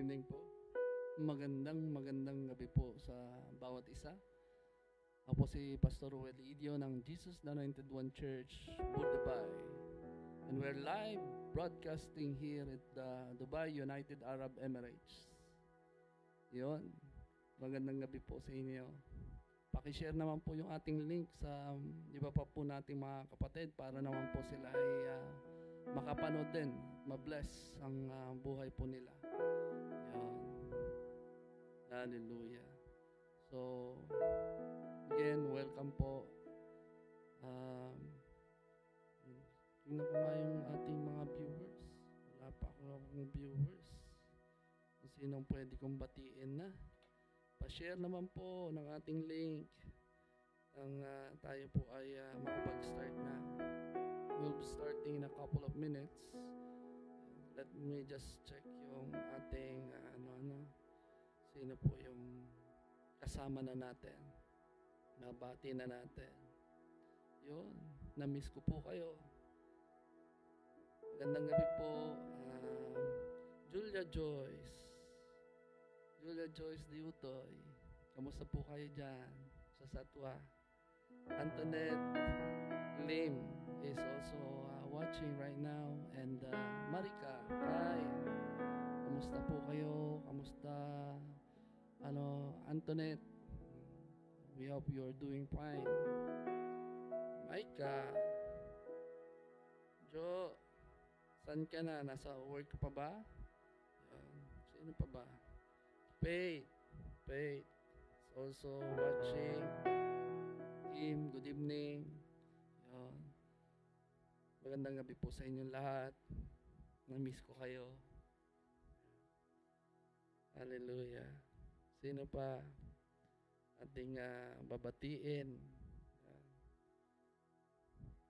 evening po. Magandang magandang gabi po sa bawat isa. Ako si Pastor Ruel Idio ng Jesus the Anointed One Church, Budapay. And we're live broadcasting here at the Dubai United Arab Emirates. Yon. Magandang gabi po sa inyo. Pakishare naman po yung ating link sa um, iba pa po nating mga kapatid para naman po sila ay uh, makapanood din, mabless ang uh, buhay po nila. Yan. Hallelujah. So, again, welcome po. Um, tingnan ko nga yung ating mga viewers. Wala pa akong viewers. Kung sinong pwede kong batiin na. Pa-share naman po ng ating link ang uh, tayo po ay uh, makapag-start na. We'll be starting in a couple of minutes. Let me just check yung ating uh, ano ano sino po yung kasama na natin. Nabati na natin. Yun, na-miss ko po kayo. Magandang gabi po. Uh, Julia Joyce. Julia Joyce Diutoy. Kamusta po kayo dyan sa Satwa? Antoinette Lim is also uh, watching right now. And uh, Marika, Kai, kamusta po kayo? Kamusta, ano, Antoinette? We hope you're doing fine. Maika, Jo, saan ka na? Nasa work pa ba? Sino pa ba? Faith. Faith also watching. Team, good evening. Yan. Magandang gabi po sa inyong lahat. Na-miss ko kayo. Hallelujah. Sino pa ating uh, babatiin?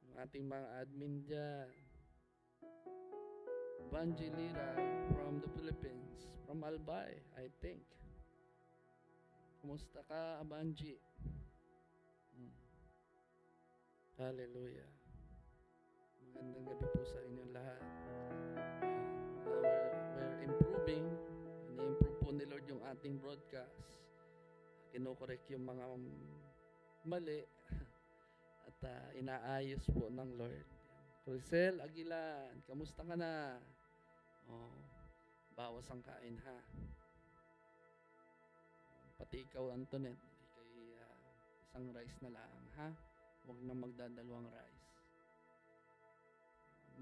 Yung ating mga admin dyan. Evangelira from the Philippines, from Albay, I think. Kumusta ka, Abanji? Hallelujah. Magandang gabi po sa inyong lahat. Uh, we're, we're improving. Ini-improve po ni Lord yung ating broadcast. Kinokorek yung mga mali at uh, inaayos po ng Lord. Crisel Aguilan, kamusta ka na? Oh, bawas ang kain ha. Pati ikaw, Antoinette, kay uh, isang rice na lang ha. Huwag na magdadalawang rice.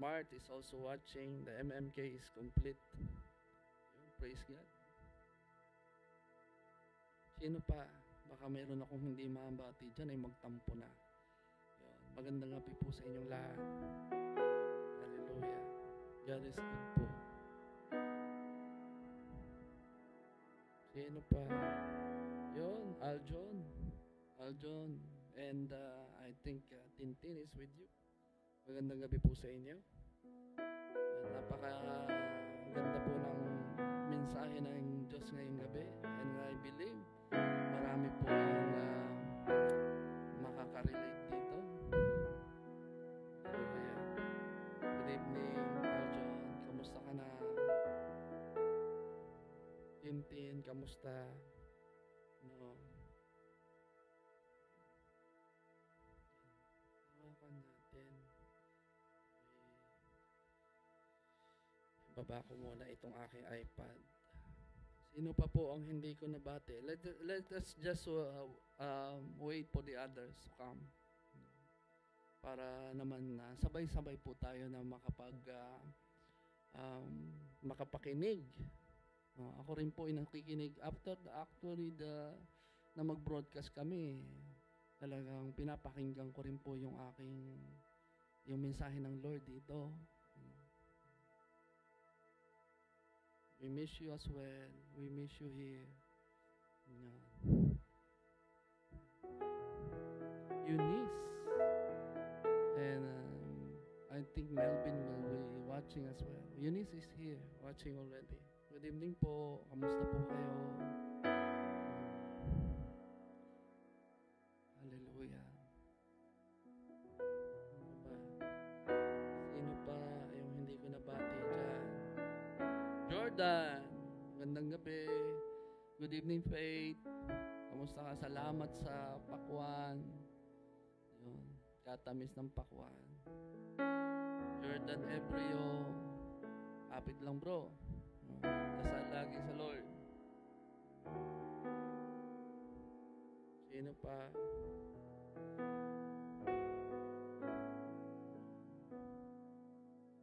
Mart is also watching. The MMK is complete. Praise God. Sino pa? Baka mayroon akong hindi mabati dyan ay magtampo na. Yun. Magandang gabi po sa inyong lahat. Hallelujah. God is good po. Sino pa? Yun, Aljon. Aljon. And uh, I think uh, Tintin is with you. Magandang gabi po sa inyo. Uh, napaka ganda po ng mensahe ng Diyos ngayong gabi. And I believe marami po ang uh, makakarelate dito. Hallelujah. Good evening, Aljon. Kamusta ka na? Tintin, kamusta? No. Baba ko muna itong aking iPad. Sino pa po ang hindi ko nabate? Let, let us just uh, um, wait for the others to come. Para naman na uh, sabay-sabay po tayo na makapag uh, um, makapakinig Uh, ako rin po ay nakikinig after the, actually the na mag-broadcast kami. Talagang pinapakinggan ko rin po yung aking yung mensahe ng Lord dito. We miss you as well. We miss you here. Yeah. Eunice. And um, I think Melvin will be watching as well. Eunice is here, watching already. Good evening po. Kamusta po kayo? Jordan. magandang gabi. Good evening, Faith. Kamusta ka? Salamat sa pakwan. Yun, katamis ng pakwan. Jordan Ebrio. Kapit lang bro. Dasal lagi sa Lord. Sino pa?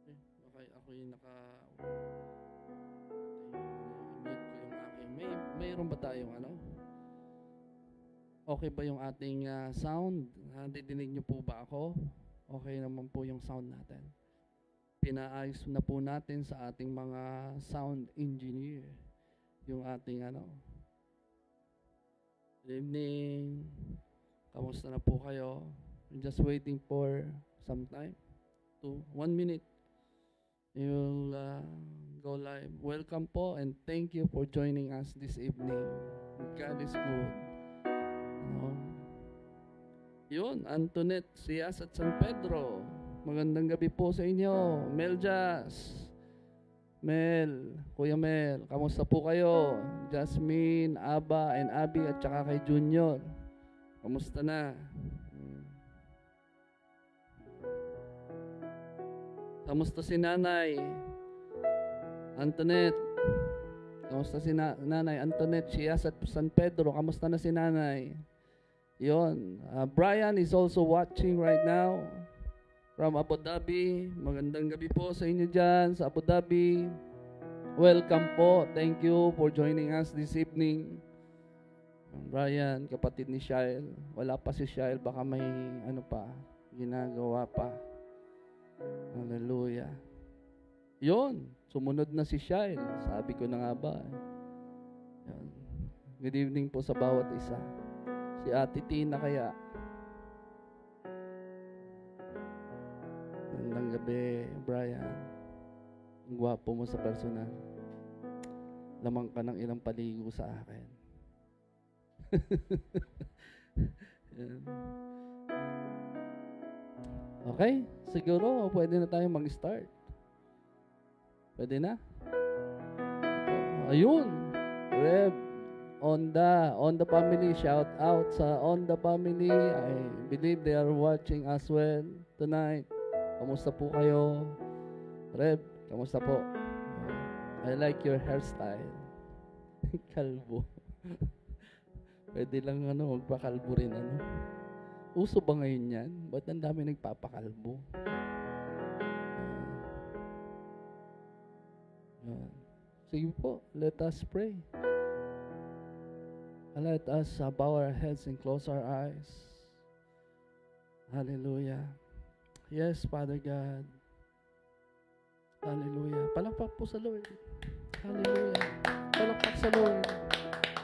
Eh, baka ako yung naka mayroon ba tayong ano? Okay ba yung ating ah, sound? Didinig niyo po ba ako? Okay naman po yung sound natin. Pinaayos na po natin sa ating mga sound engineer yung ating ano? Good evening. Kamusta na po kayo? I'm just waiting for some time. To one minute. You'll uh, go live welcome po and thank you for joining us this evening God is good ano yun Antoinette Sias at San Pedro Magandang gabi po sa inyo. Mel Jazz. Mel, Kuya Mel, kamusta po kayo? Jasmine, Aba, and Abby at saka kay Junior. Kamusta na? Kamusta si Nanay? Antoinette. Kamusta si na- Nanay Antoinette? Siya sa San Pedro. Kamusta na si Nanay? Yon. Uh, Brian is also watching right now from Abu Dhabi. Magandang gabi po sa inyo dyan sa Abu Dhabi. Welcome po. Thank you for joining us this evening. Brian, kapatid ni Shael. Wala pa si Shael, baka may ano pa, ginagawa pa. Hallelujah. Yon, sumunod na si Shael. Sabi ko na nga ba. Yan. Good evening po sa bawat isa. Si Ate Tina kaya, Magandang gabi, Brian. Ang gwapo mo sa personal. Lamang ka ng ilang paligo sa akin. Okay, siguro pwede na tayo mag-start. Pwede na? Ayun, Reb, on the on the family shout out sa on the family I believe they are watching as well tonight Kamusta po kayo? Reb, kamusta po? I like your hairstyle. Kalbo. Pwede lang ano, magpakalbo rin ano. Uso ba ngayon yan? Ba't ang dami nagpapakalbo? Sige po, let us pray. Let us bow our heads and close our eyes. Hallelujah. Yes, Father God. Hallelujah. Palakpak po sa Lord. Hallelujah. Palakpak sa Lord.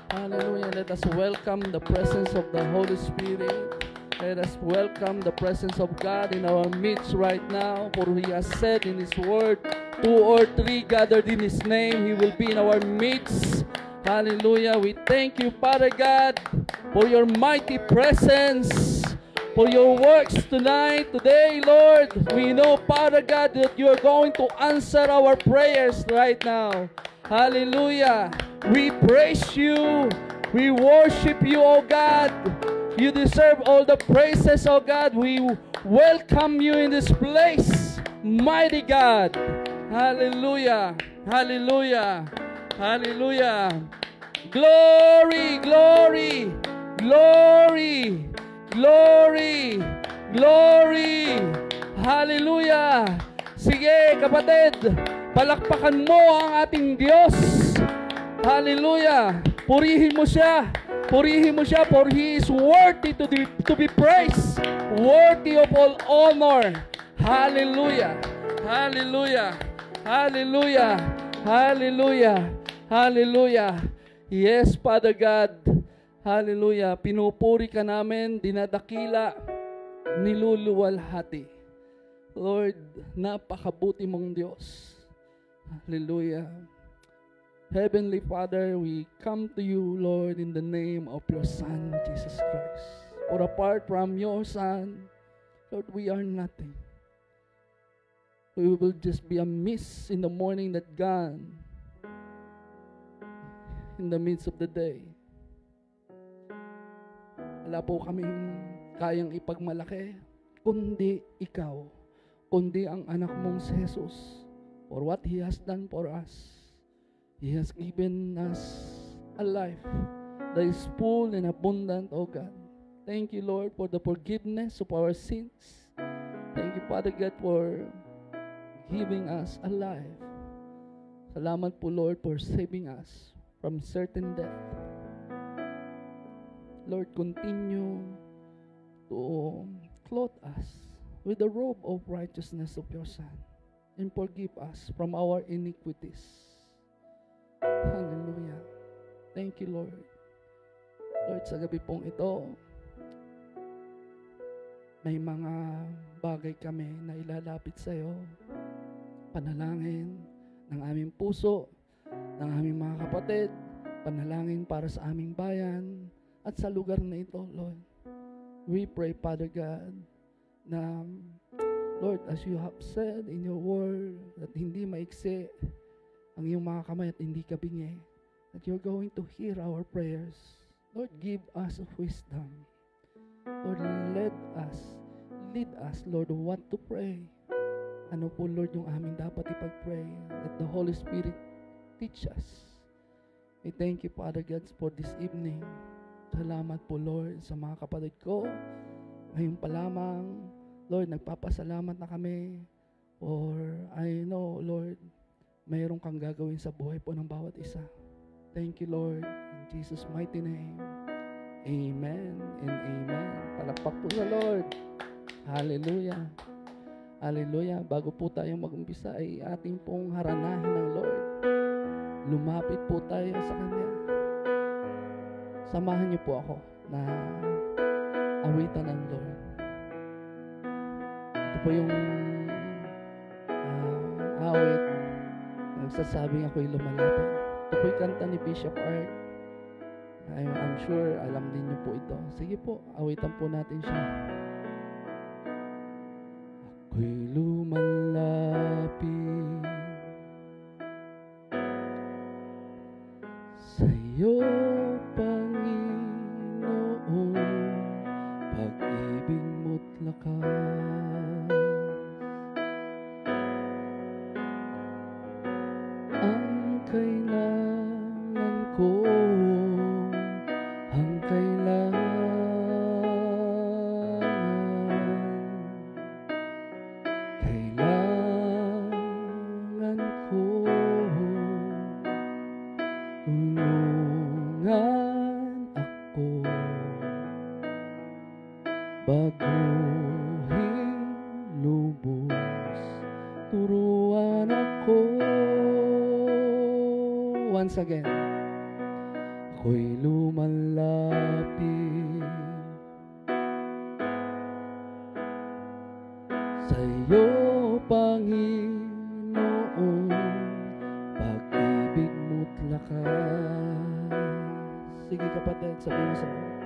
Hallelujah. Let us welcome the presence of the Holy Spirit. Let us welcome the presence of God in our midst right now. For He has said in His word, two or three gathered in His name, He will be in our midst. Hallelujah. We thank you, Father God, for your mighty presence for your works tonight, today, Lord. We know, Father God, that you are going to answer our prayers right now. Hallelujah. We praise you. We worship you, oh God. You deserve all the praises, oh God. We welcome you in this place, mighty God. Hallelujah. Hallelujah. Hallelujah. Glory, glory, glory. Glory! Glory! Hallelujah! Sige, kapatid, palakpakan mo ang ating Diyos. Hallelujah! Purihin mo siya. Purihin mo siya for He is worthy to be, to be praised. Worthy of all honor. Hallelujah! Hallelujah! Hallelujah! Hallelujah! Hallelujah! Yes, Father God. Hallelujah. Pinupuri ka namin, dinadakila, niluluwalhati. Lord, napakabuti mong Diyos. Hallelujah. Heavenly Father, we come to you, Lord, in the name of your Son, Jesus Christ. For apart from your Son, Lord, we are nothing. We will just be a mist in the morning that gone. in the midst of the day. Wala po kaming kayang ipagmalaki, kundi ikaw, kundi ang anak mong si Jesus, for what He has done for us. He has given us a life that is full and abundant, O God. Thank you, Lord, for the forgiveness of our sins. Thank you, Father God, for giving us a life. Salamat po, Lord, for saving us from certain death. Lord, continue to clothe us with the robe of righteousness of your Son and forgive us from our iniquities. Hallelujah. Thank you, Lord. Lord, sa gabi pong ito, may mga bagay kami na ilalapit sa iyo. Panalangin ng aming puso, ng aming mga kapatid, panalangin para sa aming bayan, at sa lugar na ito, Lord. We pray, Father God, na Lord, as you have said in your word, that hindi maiksi ang iyong mga kamay at hindi ka bingi, that you're going to hear our prayers. Lord, give us wisdom. Lord, lead us, lead us, Lord, what to pray. Ano po, Lord, yung aming dapat ipag-pray. Let the Holy Spirit teach us. We thank you, Father God, for this evening. Salamat po, Lord, sa mga kapatid ko. Ngayon pa lamang, Lord, nagpapasalamat na kami for I know, Lord, mayroon kang gagawin sa buhay po ng bawat isa. Thank you, Lord. In Jesus' mighty name. Amen and amen. Palakpak po sa Lord. Hallelujah. Hallelujah. Bago po tayo mag-umpisa ay ating pong haranahin ng Lord. Lumapit po tayo sa Kanya. Samahan niyo po ako na awitan ng Lord. Ito po yung uh, awit nagsasabing ako'y lumalapit. Ito po yung kanta ni Bishop Art. I'm, I'm sure alam din niyo po ito. Sige po, awitan po natin siya. Ako'y lumalapit Ako'y lumalapit Sa'yo, Panginoon pag-ibig mo't lakas. Sige kapatid, sabihin mo sa Lord.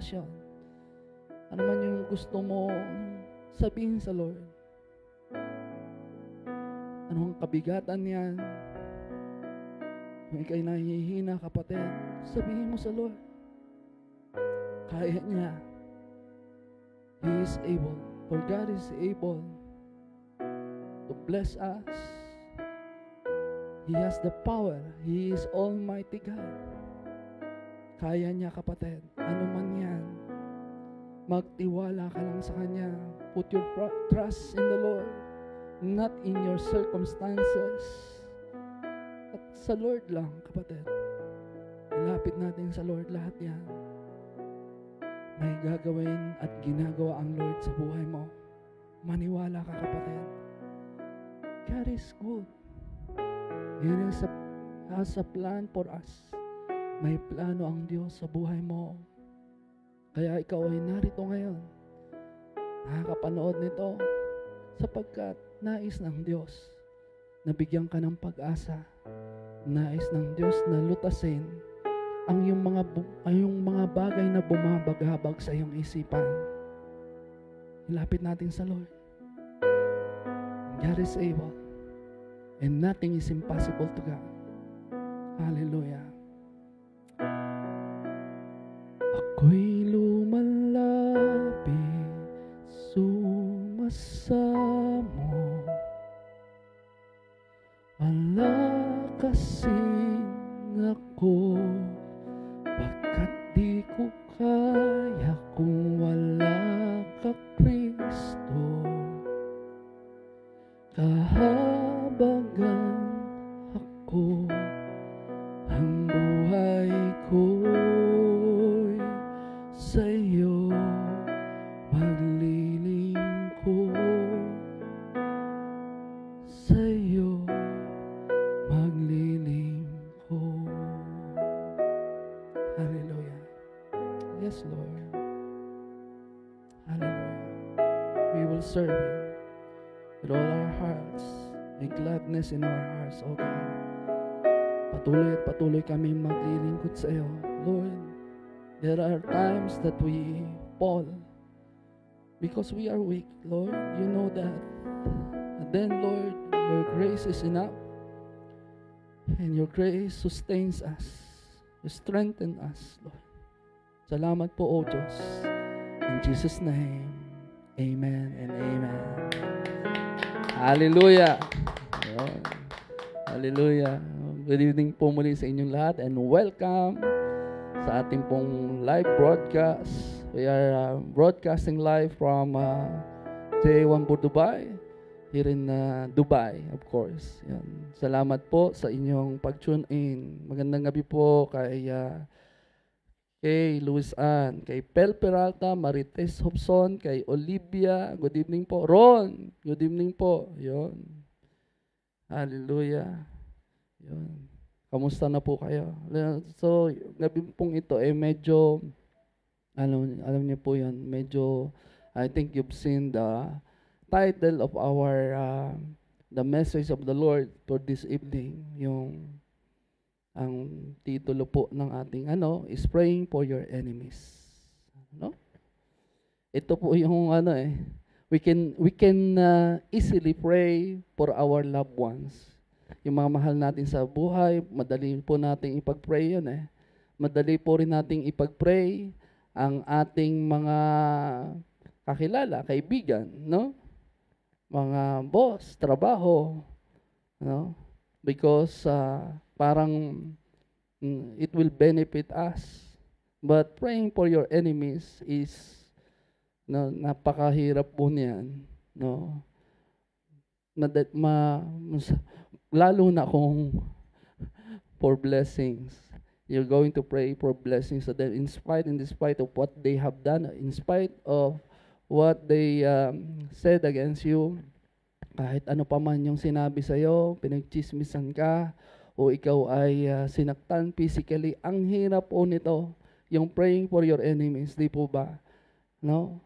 Sitwasyon. Ano man yung gusto mo sabihin sa Lord. Anong kabigatan yan? Kung ikaw'y nahihina, kapatid, sabihin mo sa Lord. Kaya niya. He is able. For God is able to bless us. He has the power. He is Almighty God. Kaya niya, kapatid. Ano man yan. Magtiwala ka lang sa Kanya. Put your trust in the Lord. Not in your circumstances. At sa Lord lang, kapatid. Ilapit natin sa Lord lahat yan. May gagawin at ginagawa ang Lord sa buhay mo. Maniwala ka, kapatid. God is good. Yun is a, has a plan for us. May plano ang Diyos sa buhay mo. Kaya ikaw ay narito ngayon. Nakakapanood nito sapagkat nais ng Diyos na bigyan ka ng pag-asa. Nais ng Diyos na lutasin ang yung mga ang yung mga bagay na bumabaghabag sa iyong isipan. Ilapit natin sa Lord. God is able and nothing is impossible to God. Hallelujah. Ako'y we are weak, Lord. You know that. And then, Lord, your grace is enough. And your grace sustains us. You strengthen us, Lord. Salamat po, O Diyos. In Jesus' name, Amen and Amen. Hallelujah. Ayun. Hallelujah. Good evening po muli sa inyong lahat and welcome sa ating pong live broadcast. We are uh, broadcasting live from uh, J1 Board Dubai here in uh, Dubai, of course. Yan. Salamat po sa inyong pag-tune in. Magandang gabi po kay uh, kay Luis Ann, kay Pel Peralta, Marites Hobson, kay Olivia, good evening po. Ron, good evening po. Yon. Hallelujah. Yun. Kamusta na po kayo? So, gabi pong ito eh medyo alam, alam niyo po 'yan, medyo I think you've seen the title of our uh, the message of the Lord for this evening, yung ang titulo po ng ating ano is praying for your enemies. No? Ito po yung ano eh, we can we can uh, easily pray for our loved ones. Yung mga mahal natin sa buhay, madali po nating ipag-pray yun eh. Madali po rin nating ipag-pray ang ating mga kakilala, kaibigan, no? Mga boss, trabaho, no? Because uh, parang mm, it will benefit us. But praying for your enemies is no, napakahirap po niyan, no? Mad- ma, lalo na kung for blessings. You're going to pray for blessings so that in spite and despite of what they have done, in spite of what they um, said against you, kahit ano pa man yung sinabi sa'yo, pinagchismisan ka, o ikaw ay uh, sinaktan physically, ang hirap po nito, yung praying for your enemies, di po ba? No?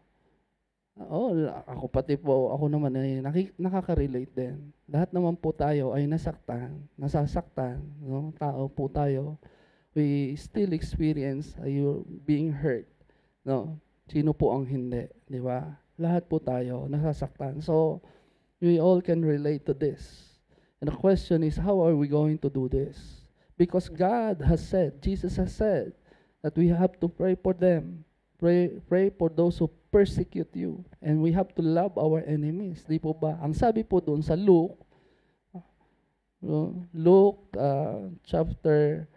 Oh, ako pati po, ako naman ay nakik- nakaka-relate din. Lahat naman po tayo ay nasaktan, nasasaktan, no? Tao po tayo. We still experience uh, you being hurt, no? Sino po ang hindi, di ba? Lahat po tayo nasasaktan. So, we all can relate to this. And the question is, how are we going to do this? Because God has said, Jesus has said, that we have to pray for them. Pray, pray for those who persecute you. And we have to love our enemies. Di po ba? Ang sabi po doon sa Luke, Luke uh, chapter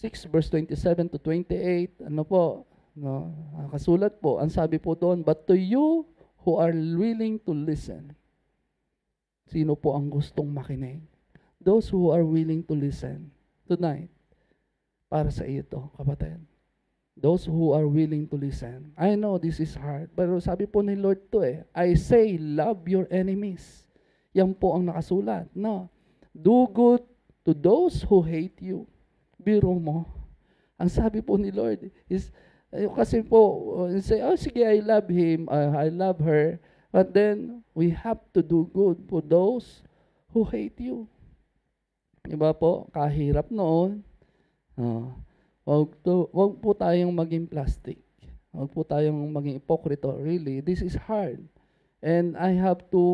6 verse 27 to 28, ano po, no, kasulat po, ang sabi po doon, but to you who are willing to listen. Sino po ang gustong makinig? Those who are willing to listen tonight. Para sa iyo to, kapatid. Those who are willing to listen. I know this is hard, pero sabi po ni Lord to eh, I say, love your enemies. Yan po ang nakasulat. No. Do good to those who hate you. Biro mo. Ang sabi po ni Lord is, eh, kasi po, uh, say, oh sige, I love him, uh, I love her, but then, we have to do good for those who hate you. Diba po? Kahirap noon. Uh, wag, to, wag po tayong maging plastic. Wag po tayong maging ipokrito. Really, this is hard. And I have to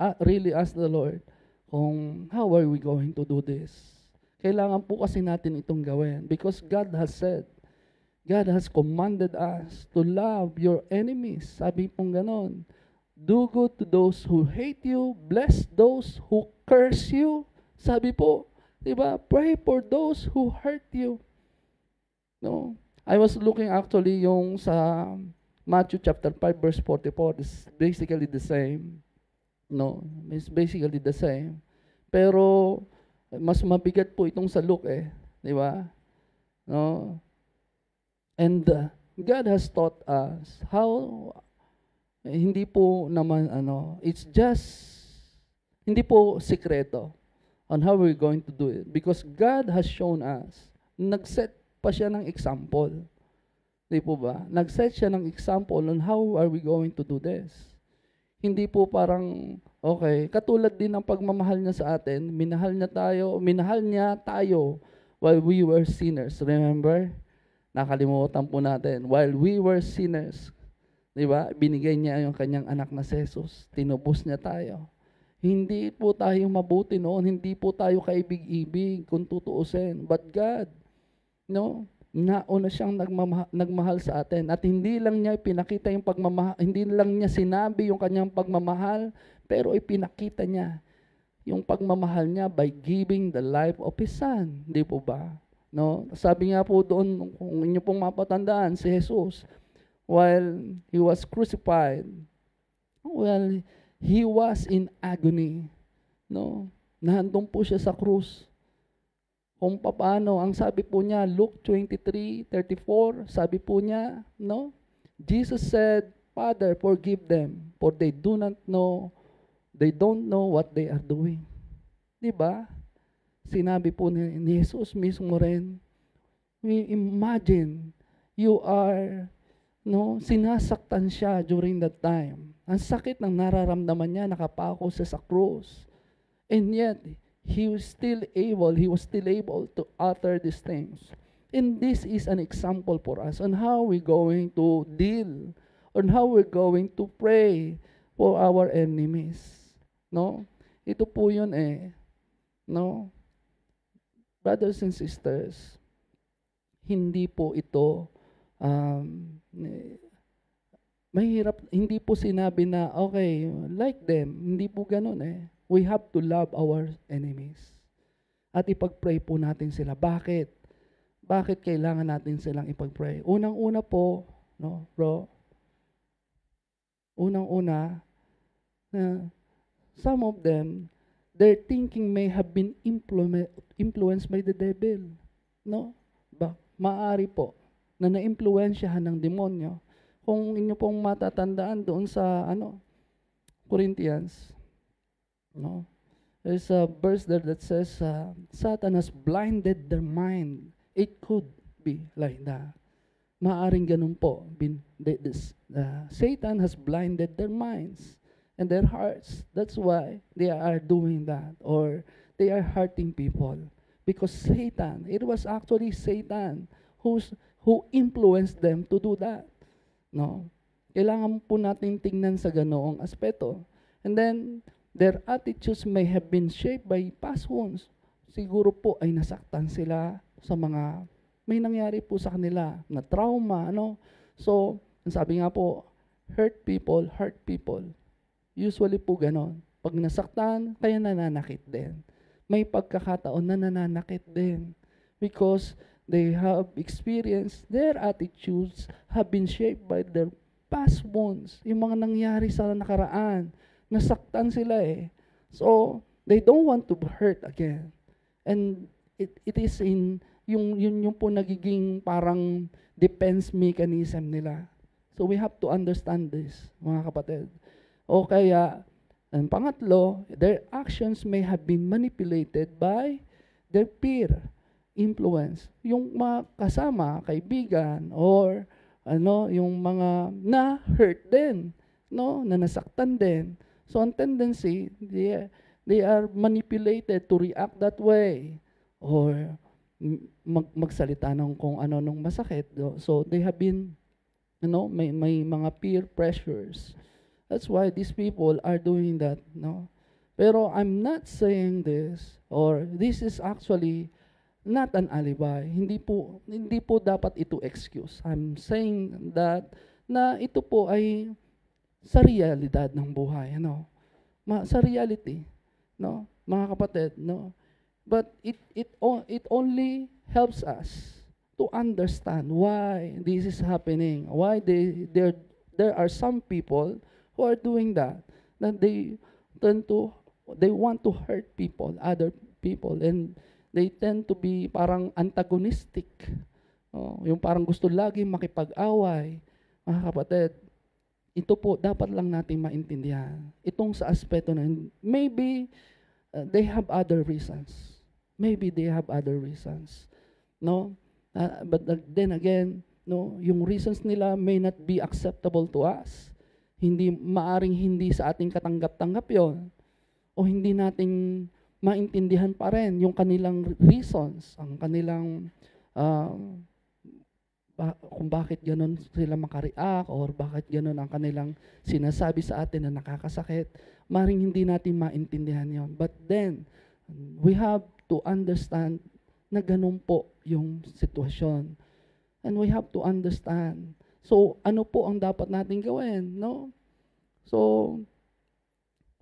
uh, really ask the Lord kung how are we going to do this? Kailangan po kasi natin itong gawin because God has said, God has commanded us to love your enemies. Sabi pong ganon. Do good to those who hate you, bless those who curse you. Sabi po, 'di ba? Pray for those who hurt you. No. I was looking actually yung sa Matthew chapter 5 verse 44 is basically the same. No, it's basically the same. Pero mas mabigat po itong sa Luke eh, 'di ba? No. And uh, God has taught us how eh, hindi po naman ano, it's just hindi po sikreto on how we're going to do it because God has shown us. Nag-set pa siya ng example. Di po ba? Nag-set siya ng example on how are we going to do this. Hindi po parang, okay, katulad din ng pagmamahal niya sa atin, minahal niya tayo, minahal niya tayo while we were sinners. Remember? Nakalimutan po natin. While we were sinners, di ba? Binigay niya yung kanyang anak na Jesus. Tinubos niya tayo. Hindi po tayo mabuti noon. Hindi po tayo kaibig-ibig kung tutuusin. But God, no? nauna siyang nagmamahal, nagmahal sa atin. At hindi lang niya ipinakita yung pagmamahal, hindi lang niya sinabi yung kanyang pagmamahal, pero ipinakita niya yung pagmamahal niya by giving the life of His Son. Di po ba? No? Sabi nga po doon, kung inyo pong mapatandaan, si Jesus, while He was crucified, well, He was in agony. No? Nahandong po siya sa krus kung paano, ang sabi po niya, Luke 23:34, sabi po niya, no? Jesus said, Father, forgive them, for they do not know, they don't know what they are doing. Di ba? Sinabi po ni, ni Jesus mismo rin, imagine, you are, no, sinasaktan siya during that time. Ang sakit ng nararamdaman niya, nakapako siya sa cross. And yet, he was still able, he was still able to utter these things. And this is an example for us on how we're going to deal, on how we're going to pray for our enemies. No? Ito po yun eh. No? Brothers and sisters, hindi po ito um, mahirap, hindi po sinabi na, okay, like them. Hindi po ganun eh we have to love our enemies. At ipag-pray po natin sila. Bakit? Bakit kailangan natin silang ipag-pray? Unang-una po, no, bro, unang-una, na some of them, their thinking may have been influenced by the devil. No? Ba, maari po na na-impluensyahan ng demonyo. Kung inyo pong matatandaan doon sa ano, Corinthians No? There's a verse there that says, uh, Satan has blinded their mind. It could be like that. Maaring ganun po. Bin, this, uh, Satan has blinded their minds and their hearts. That's why they are doing that. Or they are hurting people. Because Satan, it was actually Satan who's, who influenced them to do that. No? Kailangan po natin tingnan sa ganoong aspeto. And then, Their attitudes may have been shaped by past wounds. Siguro po ay nasaktan sila sa mga may nangyari po sa kanila na trauma, ano? So, sabi nga po, hurt people, hurt people. Usually po ganon. Pag nasaktan, kaya nananakit din. May pagkakataon na nananakit din. Because they have experienced, their attitudes have been shaped by their past wounds. Yung mga nangyari sa nakaraan nasaktan sila eh. So, they don't want to be hurt again. And it, it is in, yung, yun yung po nagiging parang defense mechanism nila. So, we have to understand this, mga kapatid. O kaya, ang pangatlo, their actions may have been manipulated by their peer influence. Yung mga kasama, kaibigan, or ano, yung mga na-hurt din, no, na nasaktan din. So, ang tendency, they, they are manipulated to react that way or mag, magsalita ng kung ano nung masakit. So, they have been, you know, may, may mga peer pressures. That's why these people are doing that, no? Pero I'm not saying this or this is actually not an alibi. Hindi po hindi po dapat ito excuse. I'm saying that na ito po ay sa realidad ng buhay, ano? Ma, sa reality, no? Mga kapatid, no? But it it it only helps us to understand why this is happening. Why they there there are some people who are doing that. That they tend to they want to hurt people, other people and they tend to be parang antagonistic. Oh, yung parang gusto lagi makipag-away. Mga kapatid, ito po dapat lang natin maintindihan. Itong sa aspeto na maybe uh, they have other reasons. Maybe they have other reasons. No? Uh, but uh, then again, No, yung reasons nila may not be acceptable to us. Hindi maaring hindi sa ating katanggap-tanggap 'yon. O hindi nating maintindihan pa rin yung kanilang reasons, ang kanilang uh, ba, kung bakit ganun sila makareact or bakit ganun ang kanilang sinasabi sa atin na nakakasakit. Maring hindi natin maintindihan yon. But then, we have to understand na ganun po yung sitwasyon. And we have to understand. So, ano po ang dapat natin gawin, no? So,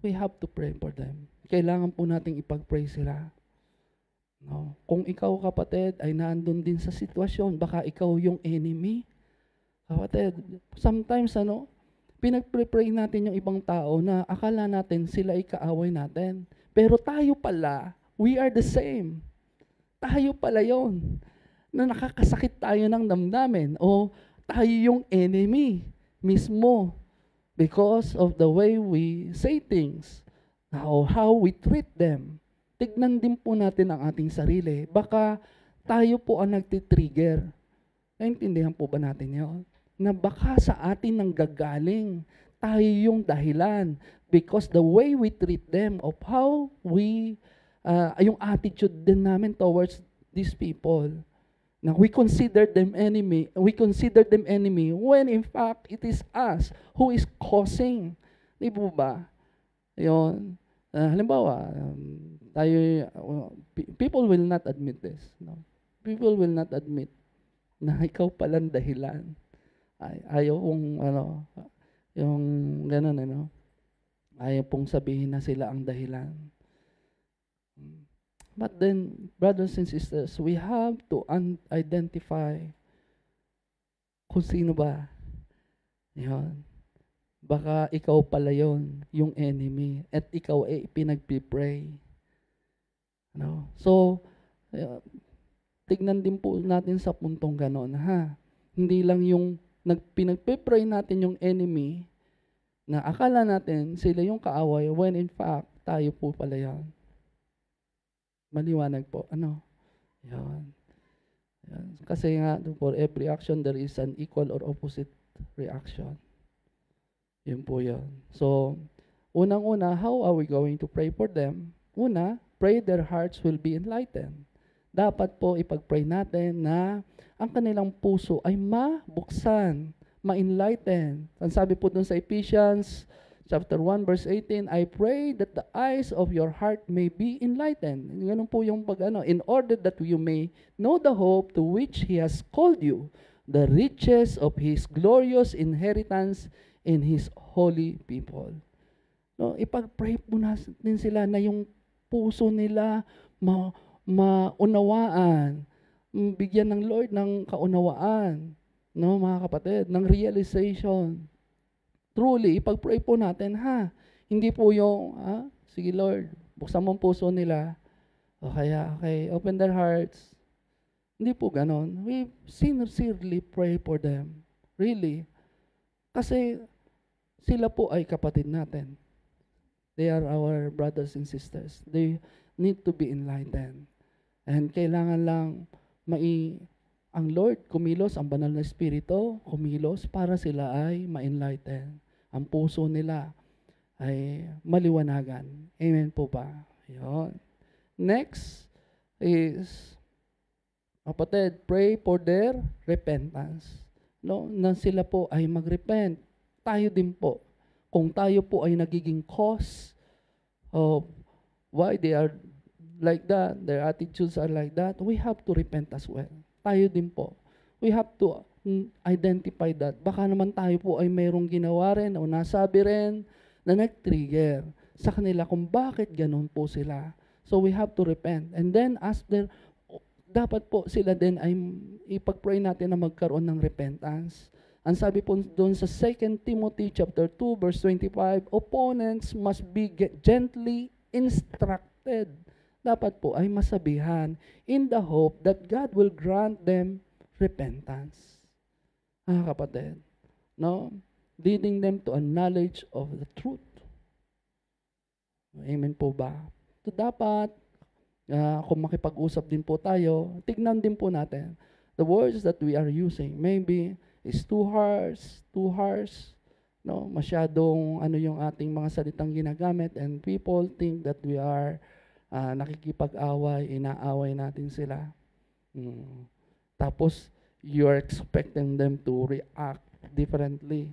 we have to pray for them. Kailangan po nating ipag-pray sila. No? Kung ikaw, kapatid, ay naandun din sa sitwasyon, baka ikaw yung enemy. Kapatid, sometimes, ano, pinag-pray natin yung ibang tao na akala natin sila ay kaaway natin. Pero tayo pala, we are the same. Tayo pala yon na nakakasakit tayo ng damdamin o tayo yung enemy mismo because of the way we say things or how we treat them. Tignan din po natin ang ating sarili. Baka tayo po ang nagtitrigger. Naintindihan po ba natin yun? Na baka sa atin nang gagaling. Tayo yung dahilan. Because the way we treat them, of how we uh, yung attitude din namin towards these people. Now, we consider them enemy, we consider them enemy when in fact it is us who is causing. Di po ba? Yun. Uh, halimbawa, um, tayo, uh, people will not admit this. No? People will not admit na ikaw palang dahilan. Ay, ayaw kong, ano, yung ganun, ano, ayaw pong sabihin na sila ang dahilan. But then, brothers and sisters, we have to identify kung sino ba. Yun. Baka ikaw pala yon yung enemy, at ikaw ay pinagpipray. No? So, uh, tignan din po natin sa puntong ganon, ha? Hindi lang yung nagpinagpipray natin yung enemy na akala natin sila yung kaaway when in fact tayo po pala yan. Maliwanag po. Ano? Yan. yan. Kasi nga, for every action, there is an equal or opposite reaction. Yun po yun. So, unang-una, how are we going to pray for them? Una, pray their hearts will be enlightened. Dapat po ipag-pray natin na ang kanilang puso ay mabuksan, ma-enlighten. Ang sabi po dun sa Ephesians chapter 1 verse 18, I pray that the eyes of your heart may be enlightened. Ganun po yung pag ano, in order that you may know the hope to which He has called you, the riches of His glorious inheritance in His holy people. No, ipag-pray po natin sila na yung puso nila ma maunawaan, bigyan ng Lord ng kaunawaan, no mga kapatid, ng realization truly, ipag-pray po natin, ha? Hindi po yung, ha? Sige Lord, buksan mo ang puso nila. O kaya, okay, open their hearts. Hindi po ganon. We sincerely pray for them. Really. Kasi sila po ay kapatid natin. They are our brothers and sisters. They need to be enlightened. And kailangan lang mai ang Lord kumilos, ang banal na espiritu kumilos para sila ay ma-enlighten ang puso nila ay maliwanagan. Amen po ba? Yun. Next is, kapatid, pray for their repentance. No, na sila po ay magrepent. Tayo din po. Kung tayo po ay nagiging cause of why they are like that, their attitudes are like that, we have to repent as well. Tayo din po. We have to identify that. Baka naman tayo po ay mayroong ginawa rin o nasabi rin na nag-trigger sa kanila kung bakit ganun po sila. So we have to repent. And then as there, dapat po sila din ay ipag-pray natin na magkaroon ng repentance. Ang sabi po doon sa 2 Timothy chapter 2 verse 25, opponents must be gently instructed. Dapat po ay masabihan in the hope that God will grant them repentance mga kapatid, no? Leading them to a knowledge of the truth. Amen po ba? So dapat, uh, kung makipag-usap din po tayo, tignan din po natin the words that we are using. Maybe is too harsh, too harsh, no? Masyadong ano yung ating mga salitang ginagamit and people think that we are uh, nakikipag-away, inaaway natin sila. Mm. Tapos, you are expecting them to react differently.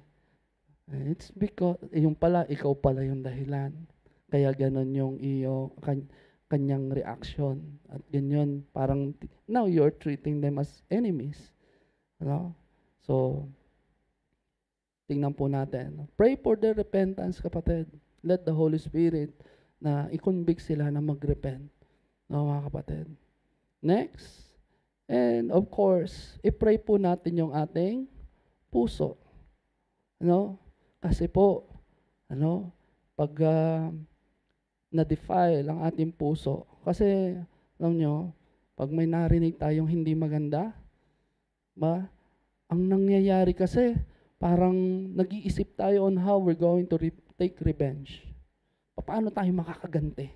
It's because, yung pala, ikaw pala yung dahilan. Kaya ganun yung iyo, kan, kanyang reaction. At ganyan, parang, now you're treating them as enemies. No? So, tingnan po natin. Pray for their repentance, kapatid. Let the Holy Spirit na i-convict sila na mag-repent. No, mga kapatid. Next. And of course, i-pray po natin yung ating puso. No? Kasi po, ano, pag uh, na-defile ang ating puso, kasi, alam nyo, pag may narinig tayong hindi maganda, ba, ang nangyayari kasi, parang nag-iisip tayo on how we're going to re- take revenge. Paano tayo makakaganti?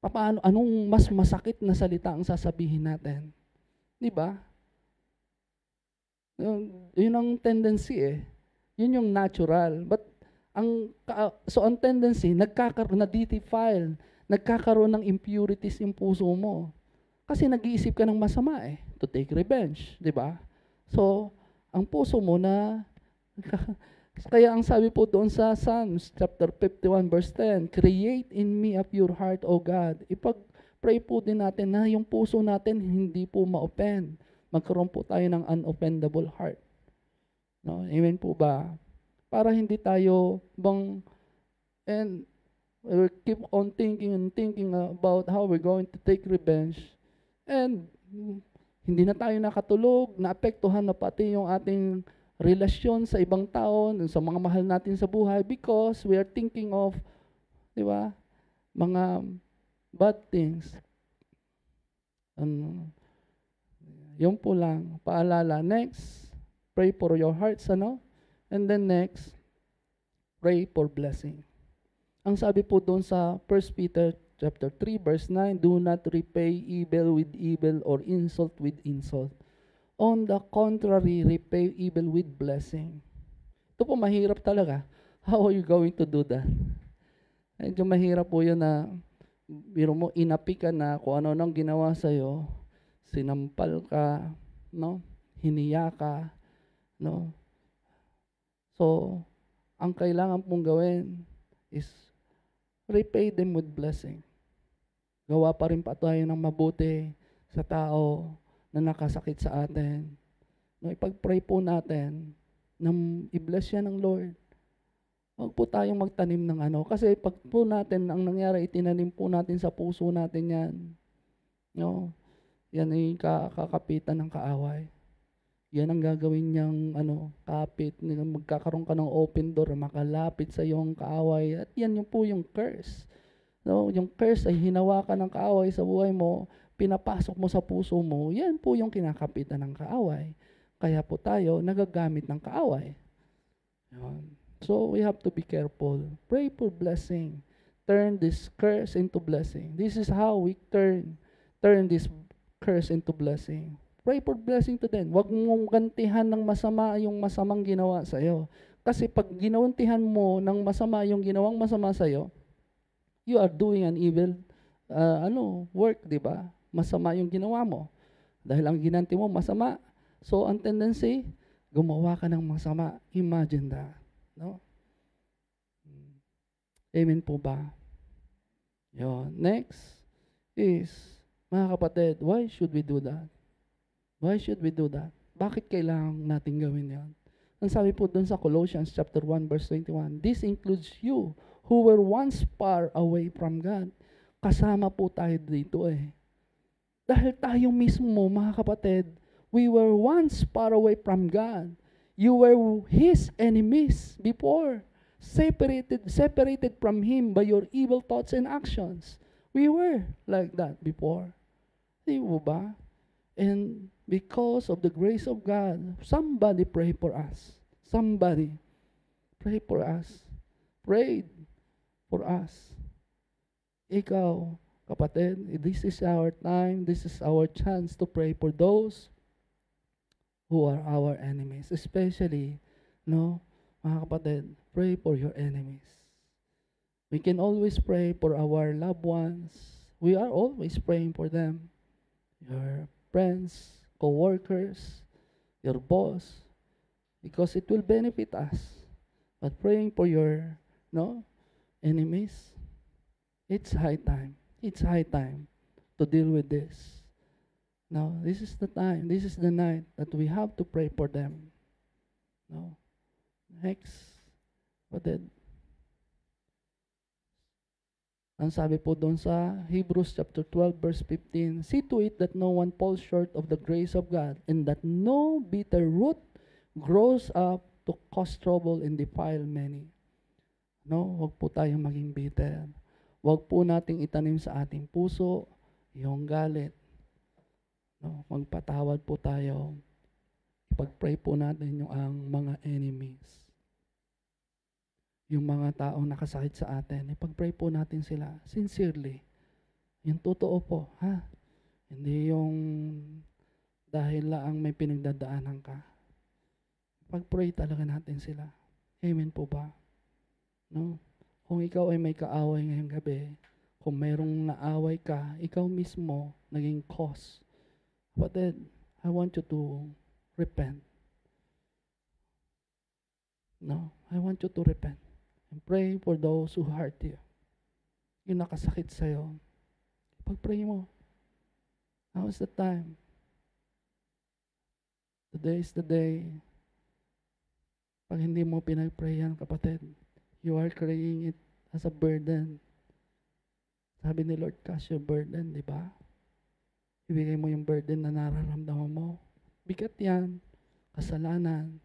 Paano, anong mas masakit na salita ang sasabihin natin? Di ba? Yun, ang tendency eh. Yun yung natural. But ang so ang tendency nagkakaroon na defile, nagkakaroon ng impurities yung puso mo. Kasi nag-iisip ka ng masama eh, to take revenge, 'di ba? So, ang puso mo na kaya ang sabi po doon sa Psalms chapter 51 verse 10, create in me a pure heart, O God. Ipag-pray po din natin na yung puso natin hindi po ma-offend. Magkaroon po tayo ng unoffendable heart. No? Amen po ba? para hindi tayo bang and we keep on thinking and thinking about how we're going to take revenge and hindi na tayo nakatulog, naapektuhan na pati yung ating relasyon sa ibang tao, sa mga mahal natin sa buhay because we are thinking of, di ba, mga bad things. Ano, yun po lang. Paalala. Next, pray for your hearts, ano? And then next, pray for blessing. Ang sabi po doon sa 1 Peter chapter 3 verse 9, do not repay evil with evil or insult with insult. On the contrary, repay evil with blessing. Ito po mahirap talaga. How are you going to do that? Medyo mahirap po yun na biro mo, inapi ka na kung ano nang ginawa sa'yo, sinampal ka, no? hiniya ka, no? So, ang kailangan pong gawin is repay them with blessing. Gawa pa rin pa tayo ng mabuti sa tao na nakasakit sa atin. No, ipag-pray po natin na i-bless yan ng Lord. Huwag po tayong magtanim ng ano. Kasi pag po natin, ang nangyari, itinanim po natin sa puso natin yan. No? Yan ay kakapitan ng kaaway. Yan ang gagawin niyang ano, kapit, magkakaroon ka ng open door, makalapit sa iyong kaaway. At yan yung po yung curse. No, yung curse ay hinawakan ng kaaway sa buhay mo, pinapasok mo sa puso mo, yan po yung kinakapitan ng kaaway. Kaya po tayo nagagamit ng kaaway. Yan. So we have to be careful. Pray for blessing. Turn this curse into blessing. This is how we turn turn this curse into blessing. Pray for blessing to them. Huwag mong gantihan ng masama yung masamang ginawa sa iyo. Kasi pag ginawantihan mo ng masama yung ginawang masama sa iyo, you are doing an evil uh, ano, work, di ba? Masama yung ginawa mo. Dahil ang ginanti mo masama. So, ang tendency, gumawa ka ng masama. Imagine that. No? Amen po ba? Yon. Next is, mga kapatid, why should we do that? Why should we do that? Bakit kailangan natin gawin yan? Ang sabi po dun sa Colossians chapter 1 verse 21, This includes you who were once far away from God. Kasama po tayo dito eh. Dahil tayo mismo, mga kapatid, we were once far away from God. You were His enemies before, separated, separated from Him by your evil thoughts and actions. We were like that before. Di ba? And because of the grace of God, somebody pray for us. Somebody pray for us. Prayed for us. Ikaw, kapatid, this is our time, this is our chance to pray for those who are our enemies. Especially, no, mga kapatid, pray for your enemies. We can always pray for our loved ones. We are always praying for them. Your friends, co-workers, your boss, because it will benefit us. But praying for your, no, enemies, it's high time. It's high time to deal with this. Now, this is the time, this is the night that we have to pray for them. No. Next, did ang sabi po doon sa Hebrews chapter 12 verse 15, See to it that no one falls short of the grace of God and that no bitter root grows up to cause trouble and defile many. No, wag po tayong maging bitter. Wag po nating itanim sa ating puso yung galit. No, magpatawad po tayo. Ipag-pray po natin yung ang mga enemies. Yung mga taong nakasakit sa atin, ipag-pray po natin sila sincerely. Yung totoo po, ha? Hindi yung dahil lang may pinagdadaanan ka. Pag-pray talaga natin sila. Amen po ba? No? Kung ikaw ay may kaaway ngayong gabi, kung mayroong naaway ka, ikaw mismo naging cause. But then, I want you to repent. No, I want you to repent. And pray for those who hurt you. Yung nakasakit sa'yo. Pag-pray mo. Now is the time. Today is the day. Pag hindi mo pinag-pray kapatid, you are carrying it as a burden. Sabi ni Lord, cast your burden, di ba? Ibigay mo yung burden na nararamdaman mo. Bigat yan. Kasalanan.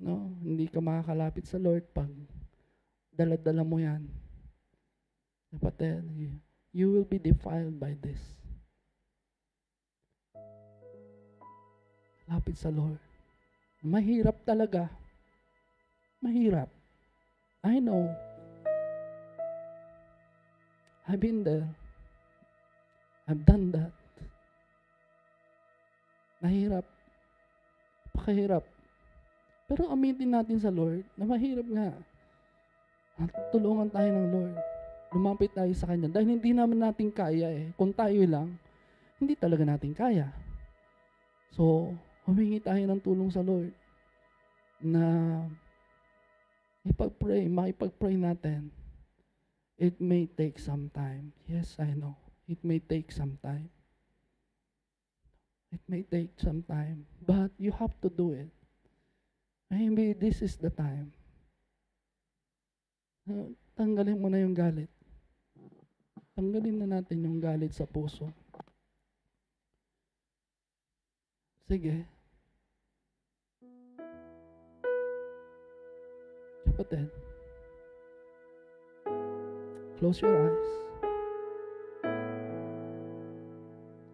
No? Hindi ka makakalapit sa Lord pag daladala mo yan. Kapatid, you, you will be defiled by this. Lapit sa Lord. Mahirap talaga. Mahirap. I know. I've been there. I've done that. Mahirap. Pakahirap. Pero amitin natin sa Lord na mahirap nga. At tulungan tayo ng Lord. Lumapit tayo sa Kanya. Dahil hindi naman natin kaya eh. Kung tayo lang, hindi talaga natin kaya. So, humingi tayo ng tulong sa Lord na ipag-pray, makipag-pray natin. It may take some time. Yes, I know. It may take some time. It may take some time. But you have to do it. Maybe this is the time. Tanggalin mo na yung galit. Tanggalin na natin yung galit sa puso. Sige. Kapatid. Close your eyes.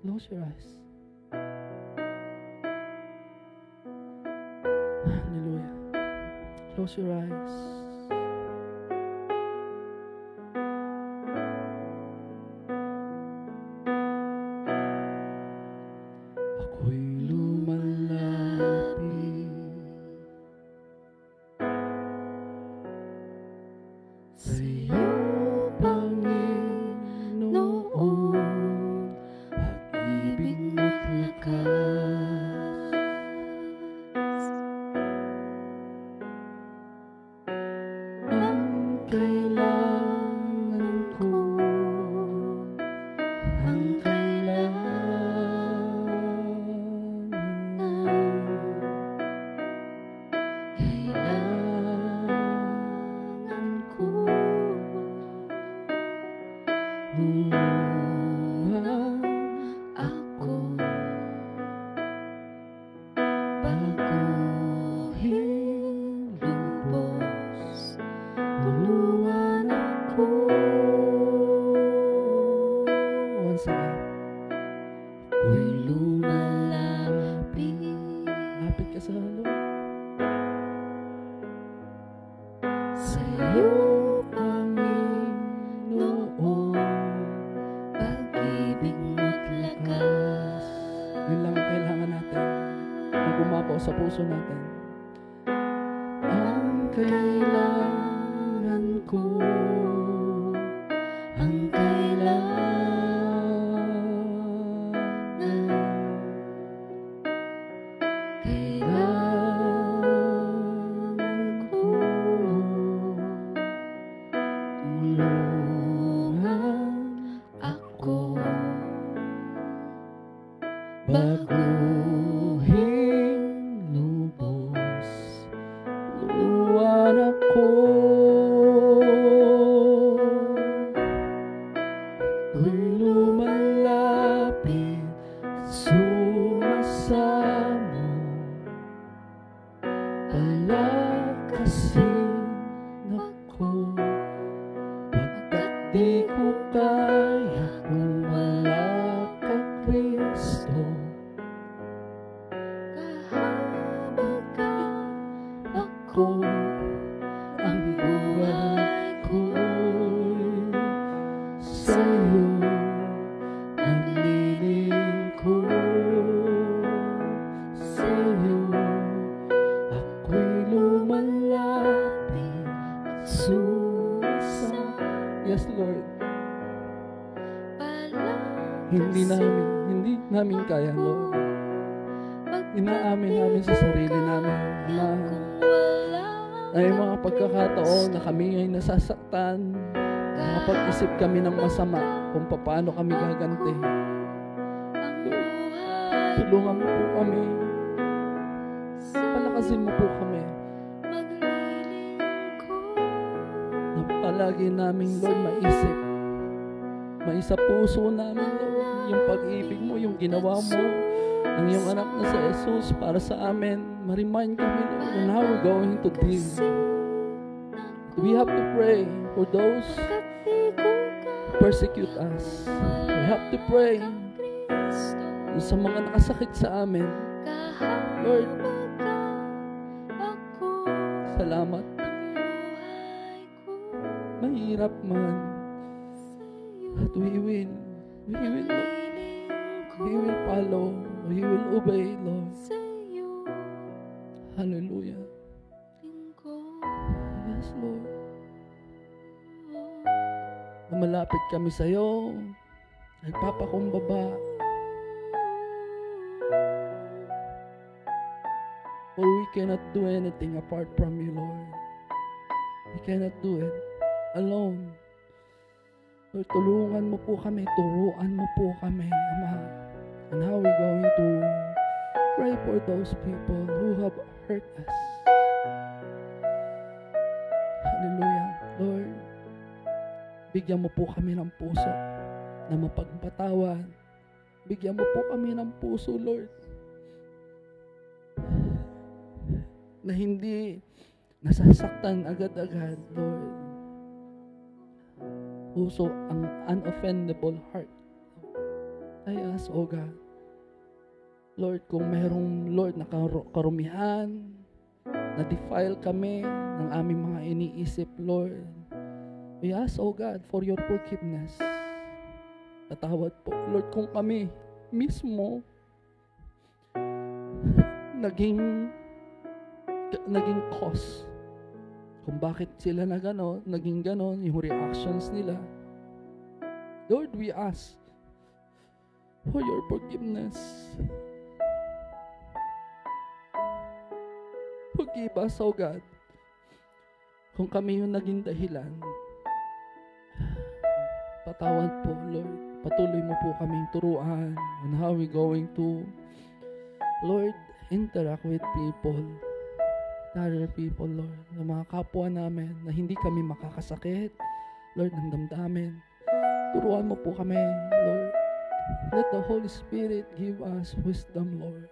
Close your eyes. Hallelujah. Close your eyes. bagus to deal we have to pray for those who persecute us. We have to pray sa mga nakasakit sa amin. Lord salamat. Mahirap man. At we will we will we will follow. We will obey Lord. Hallelujah yes Lord. Na malapit kami sa iyo nagpapakumbaba. For we cannot do anything apart from you Lord. We cannot do it alone. Lord, tulungan mo po kami, turuan mo po kami, Ama. And how we going to pray for those people who have hurt us. Hallelujah. Lord, bigyan mo po kami ng puso na mapagpatawad. Bigyan mo po kami ng puso, Lord. Na hindi nasasaktan agad-agad, Lord puso ang unoffendable heart. I ask, O God, Lord, kung merong, Lord, na kar- karumihan, na defile kami ng aming mga iniisip, Lord, we ask, O God, for your forgiveness. Tatawad po, Lord, kung kami mismo naging naging cause kung bakit sila na gano'n, naging gano'n, yung reactions nila. Lord, we ask for your forgiveness. Forgive us, O God, kung kami yung naging dahilan. Patawad po, Lord. Patuloy mo po kaming turuan on how we going to, Lord, interact with people other people, Lord, ng mga kapwa namin na hindi kami makakasakit, Lord, ng damdamin. Turuan mo po kami, Lord. Let the Holy Spirit give us wisdom, Lord.